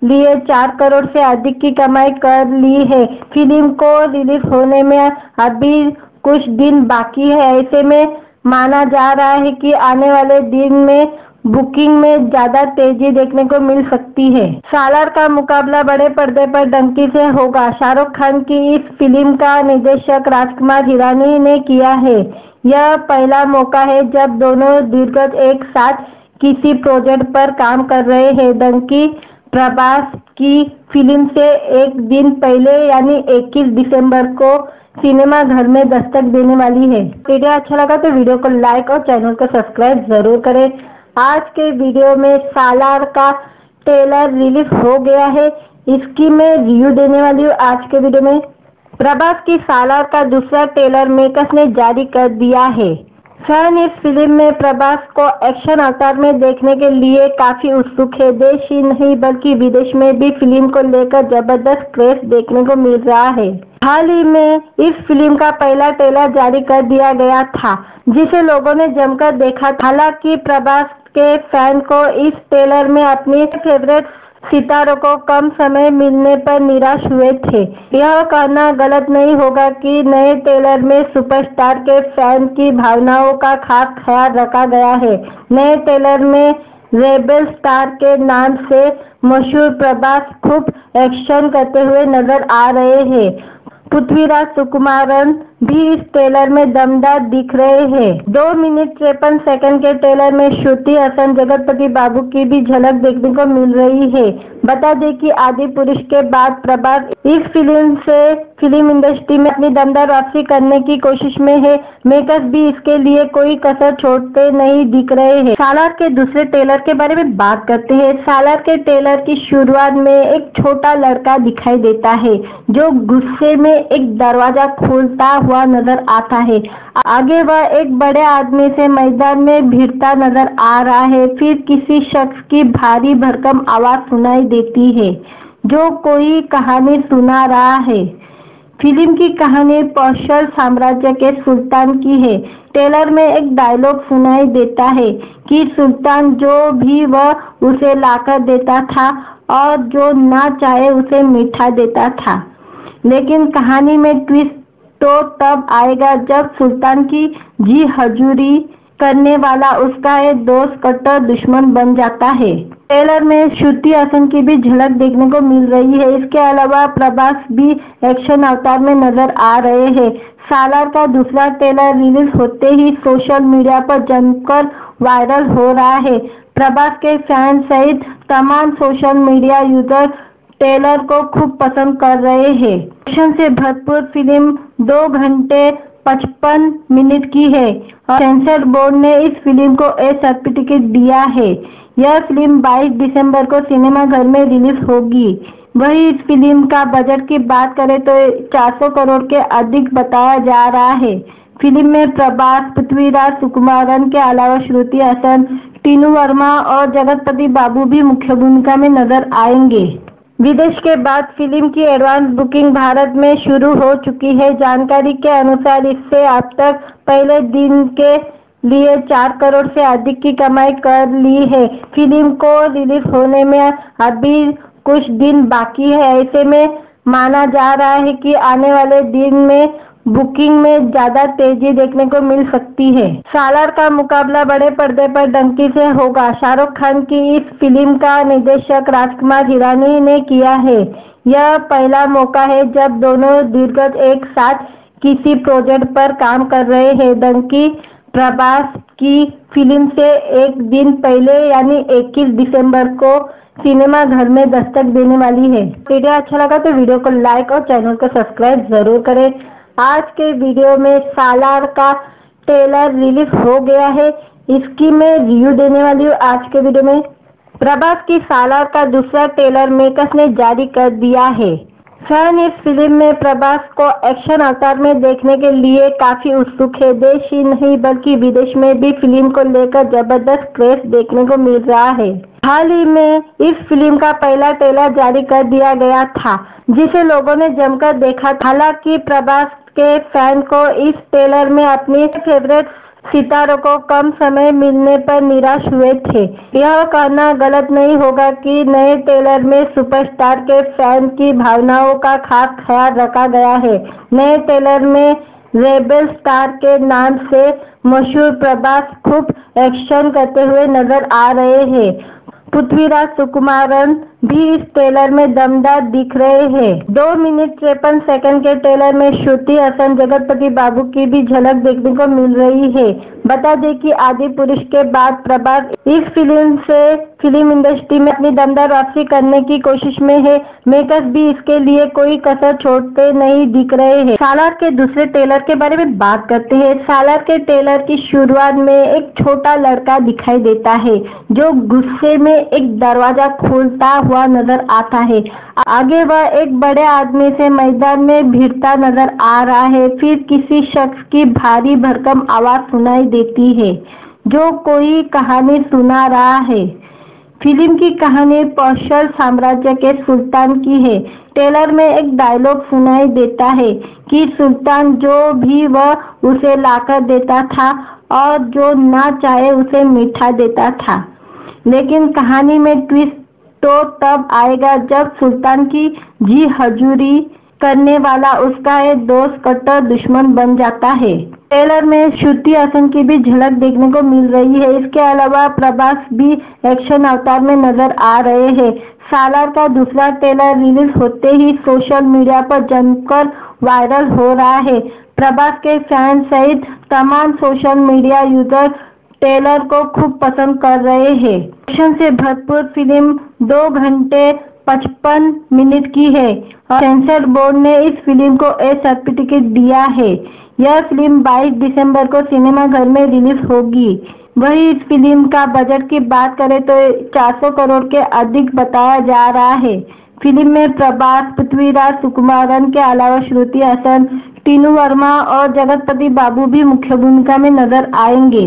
लिए चार करोड़ से अधिक की कमाई कर ली है। फ़िल्म को रिलीज़ होने में अभी कुछ दिन बाकी है। ऐसे में माना जा रहा है कि आने वाले दिन में बुकिंग में ज़्यादा तेज़ी देखने को मिल सकती है। सालार का मुकाबला बड़े पर्दे पर डंकी से होगा। शाहरुख खान की इस फ़िल्म का निर्देशक राजकुमार हिरानी ने किया है। यह पहला मौका है जब दोनों दीर्घ एक साथ किसी प्रोजेक्ट पर काम कर रहे हैं। डंकी प्रभास की फ़िल्म से एक दिन पहले यानी 21 दिसंबर को सिनेमा घर में दस्तक देने वाली है। वीडियो अच्छा लगा तो वीडियो को लाइक और चैनल को सब्सक्राइब ज़रूर करें। आज के वीडियो में सालार का ट्रेलर रिलीज़ हो गया है। इसकी मैं रिव्यू देने वाली हूँ आज के वीडियो में। प्रभास की सालार का दूसरा ट्रेलर मेकर्स ने जारी कर दिया है। फ़ैन इस फ़िल्म में प्रभास को एक्शन अवतार में देखने के लिए काफ़ी उत्सुक है। देश ही नहीं, बल्कि विदेश में भी फ़िल्म को लेकर ज़बरदस्त क्रेज देखने को मिल रहा है। हाल ही में इस फ़िल्म का पहला ट्रेलर जारी कर दिया गया था, जिसे लोगों ने जमकर देखा हालाँकि प्रभास के फ़ैन को इस ट्रेलर में अपनी फेवरेट सितारों को कम समय मिलने पर निराश हुए थे। यह कहना गलत नहीं होगा कि नए ट्रेलर में सुपरस्टार के फ़ैन की भावनाओं का खास ख्याल रखा गया है। नए ट्रेलर में रेबल स्टार के नाम से मशहूर प्रभास खूब एक्शन करते हुए नज़र आ रहे हैं। पृथ्वीराज सुकुमारन भी इस ट्रेलर में दमदार दिख रहे हैं। दो मिनट तिरपन सेकंड के ट्रेलर में श्रुति, हसन, जगतपति बाबू की भी झलक देखने को मिल रही है। बता दें कि आदि पुरुष के बाद प्रभात इस फ़िल्म से फ़िल्म इंडस्ट्री में अपनी दमदार वापसी करने की कोशिश में है। मेकर्स भी इसके लिए कोई कसर छोड़ते नहीं दिख रहे हैं। सालार के दूसरे टेलर के बारे में बात करते हैं। सालार के टेलर की शुरुआत में एक छोटा लड़का दिखाई देता है, जो गुस्से में एक दरवाज़ा खोलता हुआ नज़र आता है। आगे वह एक बड़े आदमी से मैदान में भिड़ता नज़र आ रहा है। फिर किसी शख्स की भारी भरकम आवाज़ सुनाई देती है, जो कोई कहानी सुना रहा है। फ़िल्म की कहानी पौशल साम्राज्य के सुल्तान की है। टेलर में एक डायलॉग सुनाई देता है कि सुल्तान जो भी वह उसे लाकर देता था और जो ना चाहे उसे मीठा देता था। लेकिन कहानी में ट्विस्ट तो तब आएगा जब सुल्तान की जी हजूरी करने वाला उसका एक दोस्त कट्टर दुश्मन बन जाता है। ट्रेलर में श्रुति हसन की भी झलक देखने को मिल रही है। इसके अलावा प्रभास भी एक्शन अवतार में नज़र आ रहे हैं। सालार का दूसरा ट्रेलर रिलीज़ होते ही सोशल मीडिया पर जमकर वायरल हो रहा है। प्रभास के फ़ैन सहित तमाम सोशल मीडिया यूज़र ट्रेलर को खूब पसंद कर रहे हैं। एक्शन से भरपूर फ़िल्म दो घंटे पचपन मिनट की है और सेंसर बोर्ड ने इस फ़िल्म को ए सर्टिफिकेट दिया है। यह फ़िल्म 22 दिसंबर को सिनेमा घर में रिलीज़ होगी। वही इस फ़िल्म का बजट की बात करें तो 400 करोड़ के अधिक बताया जा रहा है। फ़िल्म में प्रभास, पृथ्वीराज, सुकुमारन के अलावा श्रुति हसन, टीनू वर्मा और जगतपति बाबू भी मुख्य भूमिका में नज़र आएँगे। विदेश के बाद फ़िल्म की एडवांस बुकिंग भारत में शुरू हो चुकी है। जानकारी के अनुसार इससे अब तक पहले दिन के लिए चार करोड़ से अधिक की कमाई कर ली है। फ़िल्म को रिलीज़ होने में अभी कुछ दिन बाकी है। ऐसे में माना जा रहा है कि आने वाले दिन में बुकिंग में ज़्यादा तेज़ी देखने को मिल सकती है। सालार का मुकाबला बड़े पर्दे पर डंकी से होगा। शाहरुख खान की इस फ़िल्म का निर्देशक राजकुमार हिरानी ने किया है। यह पहला मौका है जब दोनों दीर्घ एक साथ किसी प्रोजेक्ट पर काम कर रहे हैं। डंकी प्रभास की फ़िल्म से एक दिन पहले यानी 21 दिसंबर को सिनेमा घर में दस्तक देने वाली है। वीडियो अच्छा लगा तो वीडियो को लाइक और चैनल को सब्सक्राइब ज़रूर करें। आज के वीडियो में सालार का ट्रेलर रिलीज़ हो गया है। इसकी मैं रिव्यू देने वाली हूँ आज के वीडियो में। प्रभास की सालार का दूसरा ट्रेलर मेकर्स ने जारी कर दिया है। फ़ैन इस फ़िल्म में प्रभास को एक्शन अवतार में देखने के लिए काफ़ी उत्सुक है। देश ही नहीं, बल्कि विदेश में भी फ़िल्म को लेकर ज़बरदस्त क्रेज देखने को मिल रहा है। हाल ही में इस फ़िल्म का पहला ट्रेलर जारी कर दिया गया था, जिसे लोगों ने जमकर देखा। हालाँकि प्रभास के फ़ैन को इस ट्रेलर में अपनी फेवरेट सितारों को कम समय मिलने पर निराश हुए थे। यह कहना गलत नहीं होगा कि नए ट्रेलर में सुपरस्टार के फ़ैन की भावनाओं का खास ख्याल रखा गया है। नए ट्रेलर में रेबल स्टार के नाम से मशहूर प्रभास खूब एक्शन करते हुए नज़र आ रहे हैं। पृथ्वीराज सुकुमारन भी इस ट्रेलर में दमदार दिख रहे हैं। दो मिनट तिरपन सेकंड के ट्रेलर में श्रुति, हसन, जगतपति बाबू की भी झलक देखने को मिल रही है। बता दें कि आदि पुरुष के बाद प्रभात इस फ़िल्म से फ़िल्म इंडस्ट्री में अपनी दमदार वापसी करने की कोशिश में है। मेकर्स भी इसके लिए कोई कसर छोड़ते नहीं दिख रहे हैं। सालार के दूसरे टेलर के बारे में बात करते हैं। सालार के टेलर की शुरुआत में एक छोटा लड़का दिखाई देता है, जो गुस्से में एक दरवाज़ा खोलता हुआ नज़र आता है। आगे वह एक बड़े आदमी से मैदान में भिड़ता नज़र आ रहा है। फिर किसी शख्स की भारी भरकम आवाज़ सुनाई देती है, जो कोई कहानी सुना रहा है। फ़िल्म की कहानी पौशल साम्राज्य के सुल्तान की है। टेलर में एक डायलॉग सुनाई देता है कि सुल्तान जो भी वह उसे लाकर देता था और जो ना चाहे उसे मीठा देता था। लेकिन कहानी में ट्विस्ट तो तब आएगा जब सुल्तान की जी हजूरी करने वाला उसका एक दोस्त कट्टर दुश्मन बन जाता है। ट्रेलर में श्रुति हसन की भी झलक देखने को मिल रही है। इसके अलावा प्रभास भी एक्शन अवतार में नज़र आ रहे हैं। सालार का दूसरा ट्रेलर रिलीज़ होते ही सोशल मीडिया पर जमकर वायरल हो रहा है। प्रभास के फ़ैन सहित तमाम सोशल मीडिया यूज़र ट्रेलर को खूब पसंद कर रहे हैं। एक्शन से भरपूर फ़िल्म दो घंटे पचपन मिनट की है। और सेंसर बोर्ड ने इस फ़िल्म को ए सर्टिफिकेट दिया है। यह फ़िल्म 22 दिसंबर को सिनेमा घर में रिलीज़ होगी। वही इस फ़िल्म का बजट की बात करें तो 400 करोड़ के अधिक बताया जा रहा है। फ़िल्म में प्रभास, पृथ्वीराज, सुकुमारन के अलावा श्रुति हसन, टीनू वर्मा और जगतपति बाबू भी मुख्य भूमिका में नज़र आएँगे।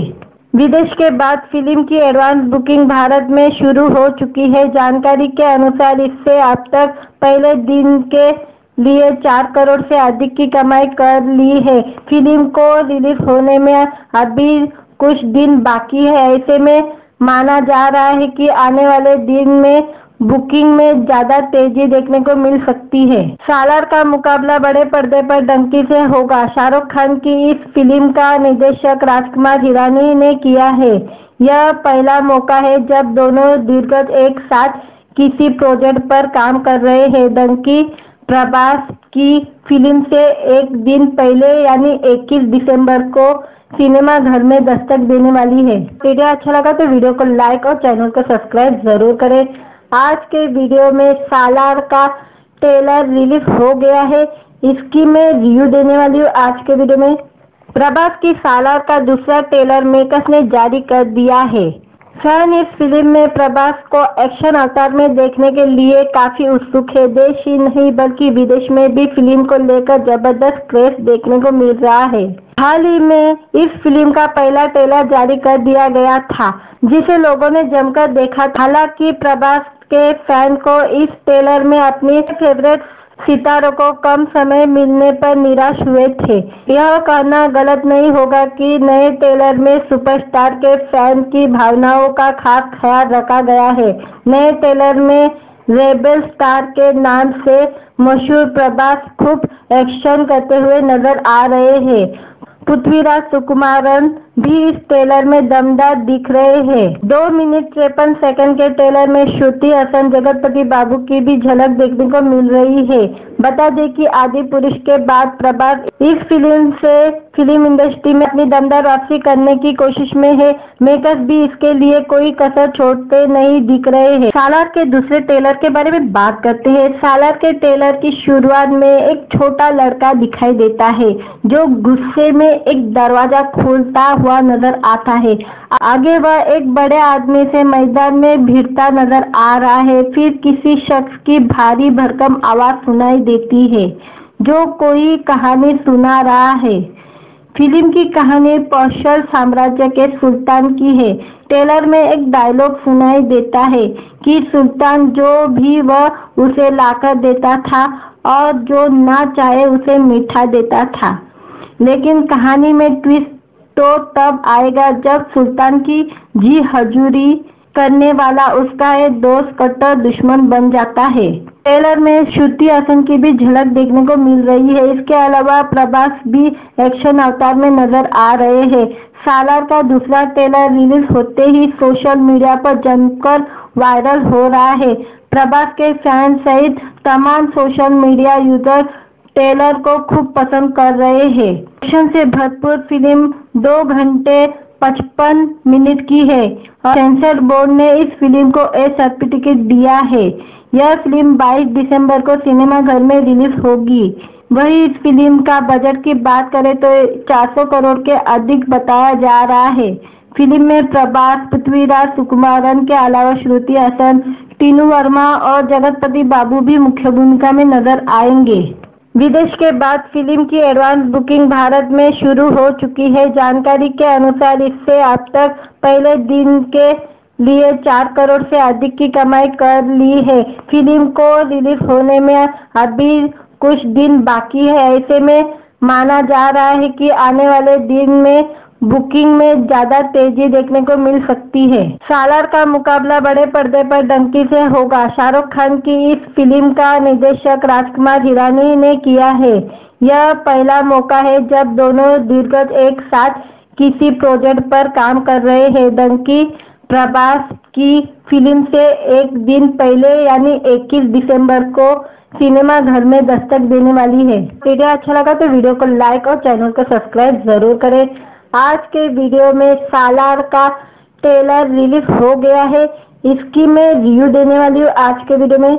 विदेश के बाद फ़िल्म की एडवांस बुकिंग भारत में शुरू हो चुकी है। जानकारी के अनुसार इससे अब तक पहले दिन के लिए चार करोड़ से अधिक की कमाई कर ली है। फ़िल्म को रिलीज़ होने में अभी कुछ दिन बाकी है। ऐसे में माना जा रहा है कि आने वाले दिन में बुकिंग में ज़्यादा तेज़ी देखने को मिल सकती है। सालार का मुकाबला बड़े पर्दे पर डंकी से होगा। शाहरुख खान की इस फ़िल्म का निर्देशक राजकुमार हिरानी ने किया है। यह पहला मौका है जब दोनों दीर्घ एक साथ किसी प्रोजेक्ट पर काम कर रहे हैं। डंकी प्रभास की फ़िल्म से एक दिन पहले यानी 21 दिसंबर को सिनेमा घर में दस्तक देने वाली है। वीडियो अच्छा लगा तो वीडियो को लाइक और चैनल को सब्सक्राइब ज़रूर करें। आज के वीडियो में सालार का ट्रेलर रिलीज़ हो गया है। इसकी मैं रिव्यू देने वाली हूँ आज के वीडियो में। प्रभास की सालार का दूसरा ट्रेलर मेकर्स ने जारी कर दिया है। फ़ैन इस फ़िल्म में प्रभास को एक्शन अवतार में देखने के लिए काफ़ी उत्सुक है। देश ही नहीं, बल्कि विदेश में भी फ़िल्म को लेकर ज़बरदस्त क्रेज देखने को मिल रहा है। हाल ही में इस फ़िल्म का पहला ट्रेलर जारी कर दिया गया था, जिसे लोगों ने जमकर देखा। हालाँकि प्रभास के फ़ैन को इस ट्रेलर में अपनी फेवरेट सितारों को कम समय मिलने पर निराश हुए थे। यह कहना गलत नहीं होगा कि नए ट्रेलर में सुपरस्टार के फ़ैन की भावनाओं का खास ख्याल रखा गया है। नए ट्रेलर में रेबल स्टार के नाम से मशहूर प्रभास खूब एक्शन करते हुए नज़र आ रहे हैं। पृथ्वीराज सुकुमारन भी इस ट्रेलर में दमदार दिख रहे हैं। दो मिनट तिरपन सेकंड के ट्रेलर में श्रुति, हसन, जगतपति बाबू की भी झलक देखने को मिल रही है। बता दें कि आदि पुरुष के बाद प्रभास इस फ़िल्म से फ़िल्म इंडस्ट्री में अपनी दमदार वापसी करने की कोशिश में है। मेकर्स भी इसके लिए कोई कसर छोड़ते नहीं दिख रहे हैं। सालार के दूसरे ट्रेलर के बारे में बात करते हैं। सालार के ट्रेलर की शुरुआत में एक छोटा लड़का दिखाई देता है, जो गुस्से में एक दरवाज़ा खोलता हुआ नज़र आता है। आगे वह एक बड़े आदमी से मैदान में भिड़ता नज़र आ रहा है। फिर किसी शख्स की भारी भरकम आवाज़ सुनाई देती है, जो कोई कहानी सुना रहा है। फ़िल्म की कहानी पौशल साम्राज्य के सुल्तान की है। टेलर में एक डायलॉग सुनाई देता है कि सुल्तान जो भी वह उसे लाकर देता था और जो ना चाहे उसे मीठा देता था। लेकिन कहानी में ट्विस्ट तो तब आएगा जब सुल्तान की जी हजूरी करने वाला उसका एक दोस्त कट्टर दुश्मन बन जाता है। ट्रेलर में श्रुति हसन की भी झलक देखने को मिल रही है। इसके अलावा प्रभास भी एक्शन अवतार में नज़र आ रहे हैं। सालार का दूसरा ट्रेलर रिलीज़ होते ही सोशल मीडिया पर जमकर वायरल हो रहा है। प्रभास के फ़ैन सहित तमाम सोशल मीडिया यूज़र ट्रेलर को खूब पसंद कर रहे हैं। एक्शन से भरपूर फ़िल्म दो घंटे पचपन मिनट की है और सेंसर बोर्ड ने इस फ़िल्म को ए सर्टिफिकेट दिया है। यह फ़िल्म 22 दिसंबर को सिनेमा घर में रिलीज़ होगी। वही इस फ़िल्म का बजट की बात करें तो 400 करोड़ के अधिक बताया जा रहा है। फ़िल्म में प्रभास, पृथ्वीराज, सुकुमारन के अलावा श्रुति हसन, टीनू वर्मा और जगतपति बाबू भी मुख्य भूमिका में नज़र आएँगे। विदेश के बाद फ़िल्म की एडवांस बुकिंग भारत में शुरू हो चुकी है। जानकारी के अनुसार इससे अब तक पहले दिन के लिए चार करोड़ से अधिक की कमाई कर ली है। फ़िल्म को रिलीज़ होने में अभी कुछ दिन बाकी है। ऐसे में माना जा रहा है कि आने वाले दिन में बुकिंग में ज़्यादा तेज़ी देखने को मिल सकती है। सालार का मुकाबला बड़े पर्दे पर डंकी से होगा। शाहरुख खान की इस फ़िल्म का निर्देशक राजकुमार हिरानी ने किया है। यह पहला मौका है जब दोनों दीर्घ एक साथ किसी प्रोजेक्ट पर काम कर रहे हैं। डंकी प्रभास की फ़िल्म से एक दिन पहले यानी 21 दिसंबर को सिनेमा घर में दस्तक देने वाली है। वीडियो अच्छा लगा तो वीडियो को लाइक और चैनल को सब्सक्राइब ज़रूर करें। आज के वीडियो में सालार का ट्रेलर रिलीज़ हो गया है। इसकी मैं रिव्यू देने वाली हूँ आज के वीडियो में।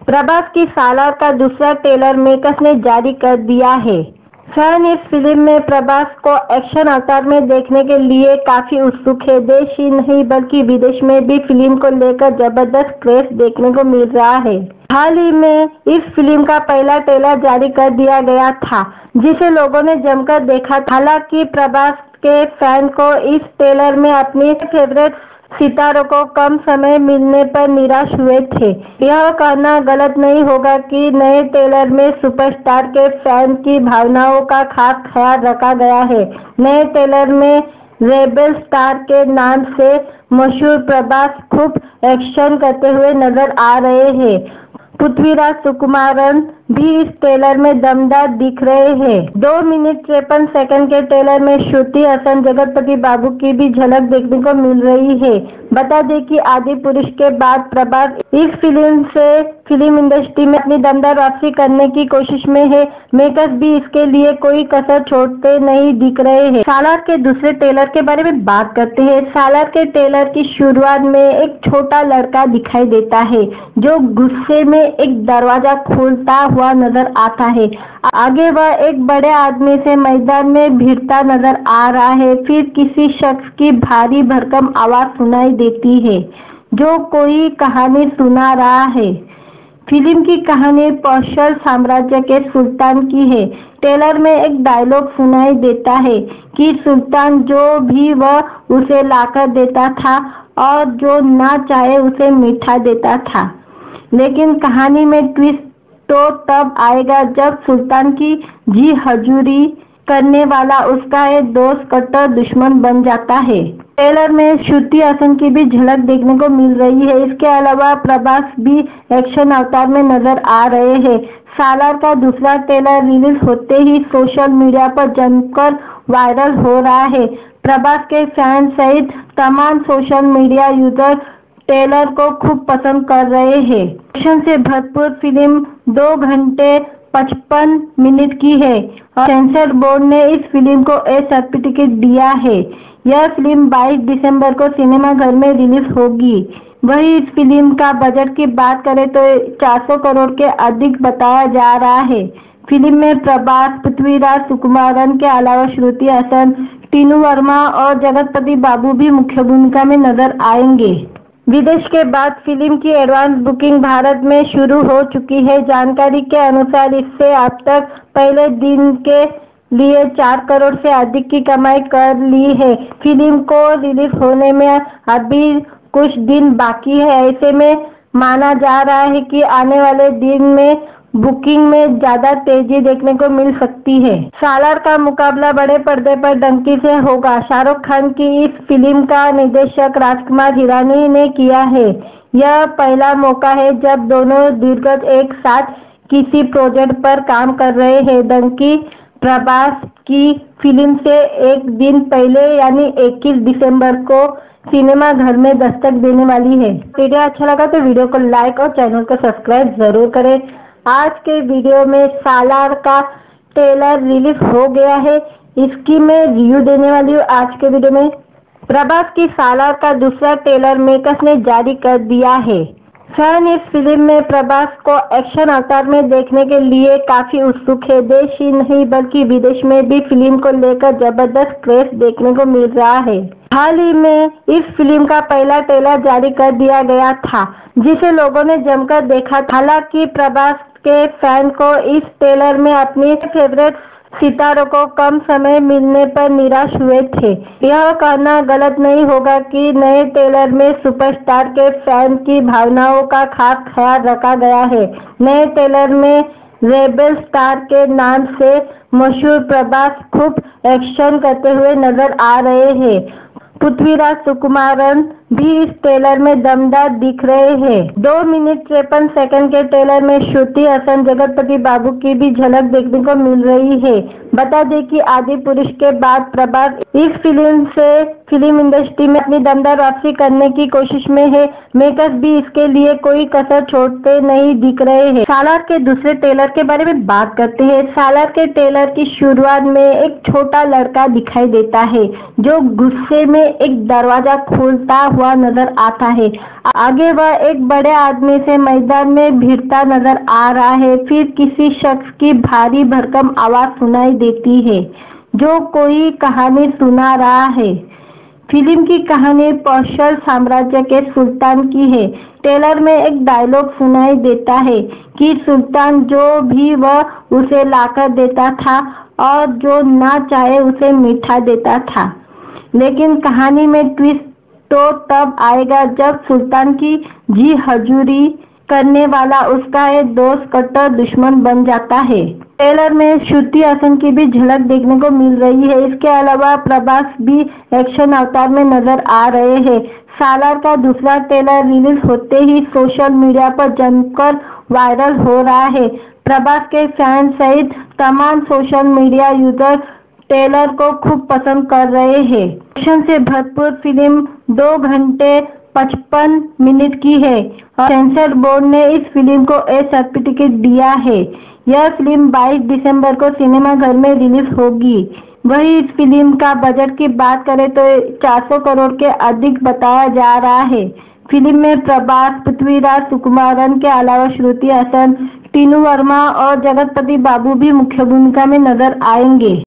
प्रभास की सालार का दूसरा ट्रेलर मेकर्स ने जारी कर दिया है। फ़ैन इस फ़िल्म में प्रभास को एक्शन अवतार में देखने के लिए काफ़ी उत्सुक है। देश ही नहीं, बल्कि विदेश में भी फ़िल्म को लेकर ज़बरदस्त क्रेज देखने को मिल रहा है। हाल ही में इस फ़िल्म का पहला ट्रेलर जारी कर दिया गया था, जिसे लोगों ने जमकर देखा। हालाँकि प्रभास के फ़ैन को इस ट्रेलर में अपनी फेवरेट सितारों को कम समय मिलने पर निराश हुए थे। यह कहना गलत नहीं होगा कि नए ट्रेलर में सुपरस्टार के फ़ैन की भावनाओं का खास ख्याल रखा गया है। नए ट्रेलर में रेबल स्टार के नाम से मशहूर प्रभास खूब एक्शन करते हुए नज़र आ रहे हैं। पृथ्वीराज सुकुमारन भी इस ट्रेलर में दमदार दिख रहे हैं। दो मिनट तिरपन सेकंड के ट्रेलर में श्रुति, हसन, जगतपति बाबू की भी झलक देखने को मिल रही है। बता दें कि आदि पुरुष के बाद प्रभास इस फ़िल्म से फ़िल्म इंडस्ट्री में अपनी दमदार वापसी करने की कोशिश में है। मेकर्स भी इसके लिए कोई कसर छोड़ते नहीं दिख रहे हैं। सालार के दूसरे टेलर के बारे में बात करते हैं। सालार के टेलर की शुरुआत में एक छोटा लड़का दिखाई देता है, जो गुस्से में एक दरवाज़ा खोलता हुआ नज़र आता है। आगे वह एक बड़े आदमी से मैदान में भिड़ता नज़र आ रहा है। फिर किसी शख्स की भारी भरकम आवाज़ सुनाई देती है, जो कोई कहानी सुना रहा है। फ़िल्म की कहानी पौशल साम्राज्य के सुल्तान की है। टेलर में एक डायलॉग सुनाई देता है कि सुल्तान जो भी वह उसे लाकर देता था और जो ना चाहे उसे मीठा देता था। लेकिन कहानी में ट्विस्ट तो तब आएगा जब सुल्तान की जी हजूरी करने वाला उसका एक दोस्त कट्टर दुश्मन बन जाता है। ट्रेलर में श्रुति हसन की भी झलक देखने को मिल रही है। इसके अलावा प्रभास भी एक्शन अवतार में नज़र आ रहे हैं। सालार का दूसरा ट्रेलर रिलीज़ होते ही सोशल मीडिया पर जमकर वायरल हो रहा है। प्रभास के फ़ैन सहित तमाम सोशल मीडिया यूज़र ट्रेलर को खूब पसंद कर रहे हैं। एक्शन से भरपूर फ़िल्म दो घंटे पचपन मिनट की है और सेंसर बोर्ड ने इस फ़िल्म को ए सर्टिफिकेट दिया है। यह फ़िल्म 22 दिसंबर को सिनेमा घर में रिलीज़ होगी। वही इस फ़िल्म का बजट की बात करें तो 400 करोड़ के अधिक बताया जा रहा है। फ़िल्म में प्रभास, पृथ्वीराज सुकुमारन के अलावा श्रुति हसन, टीनू वर्मा और जगतपति बाबू भी मुख्य भूमिका में नज़र आएँगे। विदेश के बाद फ़िल्म की एडवांस बुकिंग भारत में शुरू हो चुकी है। जानकारी के अनुसार इससे अब तक पहले दिन के लिए चार करोड़ से अधिक की कमाई कर ली है। फ़िल्म को रिलीज़ होने में अभी कुछ दिन बाकी है। ऐसे में माना जा रहा है कि आने वाले दिन में बुकिंग में ज़्यादा तेज़ी देखने को मिल सकती है। सालार का मुकाबला बड़े पर्दे पर डंकी से होगा। शाहरुख खान की इस फ़िल्म का निर्देशक राजकुमार हिरानी ने किया है। यह पहला मौका है जब दोनों दीर्घ एक साथ किसी प्रोजेक्ट पर काम कर रहे हैं। डंकी प्रभास की फ़िल्म से एक दिन पहले यानी 21 दिसंबर को सिनेमा घर में दस्तक देने वाली है। वीडियो अच्छा लगा तो वीडियो को लाइक और चैनल को सब्सक्राइब ज़रूर करें। आज के वीडियो में सालार का ट्रेलर रिलीज़ हो गया है। इसकी मैं रिव्यू देने वाली हूँ आज के वीडियो में। प्रभास की सालार का दूसरा ट्रेलर मेकर्स ने जारी कर दिया है। फ़ैन इस फ़िल्म में प्रभास को एक्शन अवतार में देखने के लिए काफ़ी उत्सुक है। देश ही नहीं, बल्कि विदेश में भी फ़िल्म को लेकर ज़बरदस्त क्रेज देखने को मिल रहा है। हाल ही में इस फ़िल्म का पहला ट्रेलर जारी कर दिया गया था, जिसे लोगों ने जमकर देखा। हालाँकि प्रभास के फ़ैन को इस ट्रेलर में अपनी फेवरेट सितारों को कम समय मिलने पर निराश हुए थे। यह कहना गलत नहीं होगा कि नए ट्रेलर में सुपरस्टार के फ़ैन की भावनाओं का खास ख्याल रखा गया है। नए ट्रेलर में रेबल स्टार के नाम से मशहूर प्रभास खूब एक्शन करते हुए नज़र आ रहे हैं। पृथ्वीराज सुकुमारन भी इस ट्रेलर में दमदार दिख रहे हैं। दो मिनट तिरपन सेकंड के ट्रेलर में श्रुति हसन जगतपति बाबू की भी झलक देखने को मिल रही है। बता दें कि आदि पुरुष के बाद प्रभास इस फ़िल्म से फ़िल्म इंडस्ट्री में अपनी दमदार वापसी करने की कोशिश में है। मेकर्स भी इसके लिए कोई कसर छोड़ते नहीं दिख रहे हैं। सालार के दूसरे ट्रेलर के बारे में बात करते हैं। सालार के ट्रेलर की शुरुआत में एक छोटा लड़का दिखाई देता है, जो गुस्से में एक दरवाज़ा खोलता हुआ नज़र आता है। आगे वह एक बड़े आदमी से मैदान में भिड़ता नज़र आ रहा है। फिर किसी शख्स की भारी भरकम आवाज़ सुनाई देती है। जो कोई कहानी सुना रहा है। फ़िल्म की कहानी पौशल साम्राज्य के सुल्तान की है। ट्रेलर में एक डायलॉग सुनाई देता है कि सुल्तान जो भी वह उसे लाकर देता था और जो ना चाहे उसे मीठा देता था। लेकिन कहानी में ट्विस्ट तो तब आएगा जब सुल्तान की जी हजूरी करने वाला उसका एक दोस्त कट्टर दुश्मन बन जाता है। ट्रेलर में श्रुति हसन की भी झलक देखने को मिल रही है। इसके अलावा प्रभास भी एक्शन अवतार में नज़र आ रहे हैं। सालार का दूसरा ट्रेलर रिलीज़ होते ही सोशल मीडिया पर जमकर वायरल हो रहा है। प्रभास के फ़ैन सहित तमाम सोशल मीडिया यूज़र ट्रेलर को खूब पसंद कर रहे हैं। एक्शन से भरपूर फ़िल्म दो घंटे पचपन मिनट की है। और सेंसर बोर्ड ने इस फ़िल्म को ए सर्टिफिकेट दिया है। यह फ़िल्म 22 दिसंबर को सिनेमा घर में रिलीज़ होगी। वही इस फ़िल्म का बजट की बात करें तो 400 करोड़ के अधिक बताया जा रहा है। फ़िल्म में प्रभास, पृथ्वीराज सुकुमारन के अलावा श्रुति हसन, टीनू वर्मा और जगतपति बाबू भी मुख्य भूमिका में नज़र आएँगे।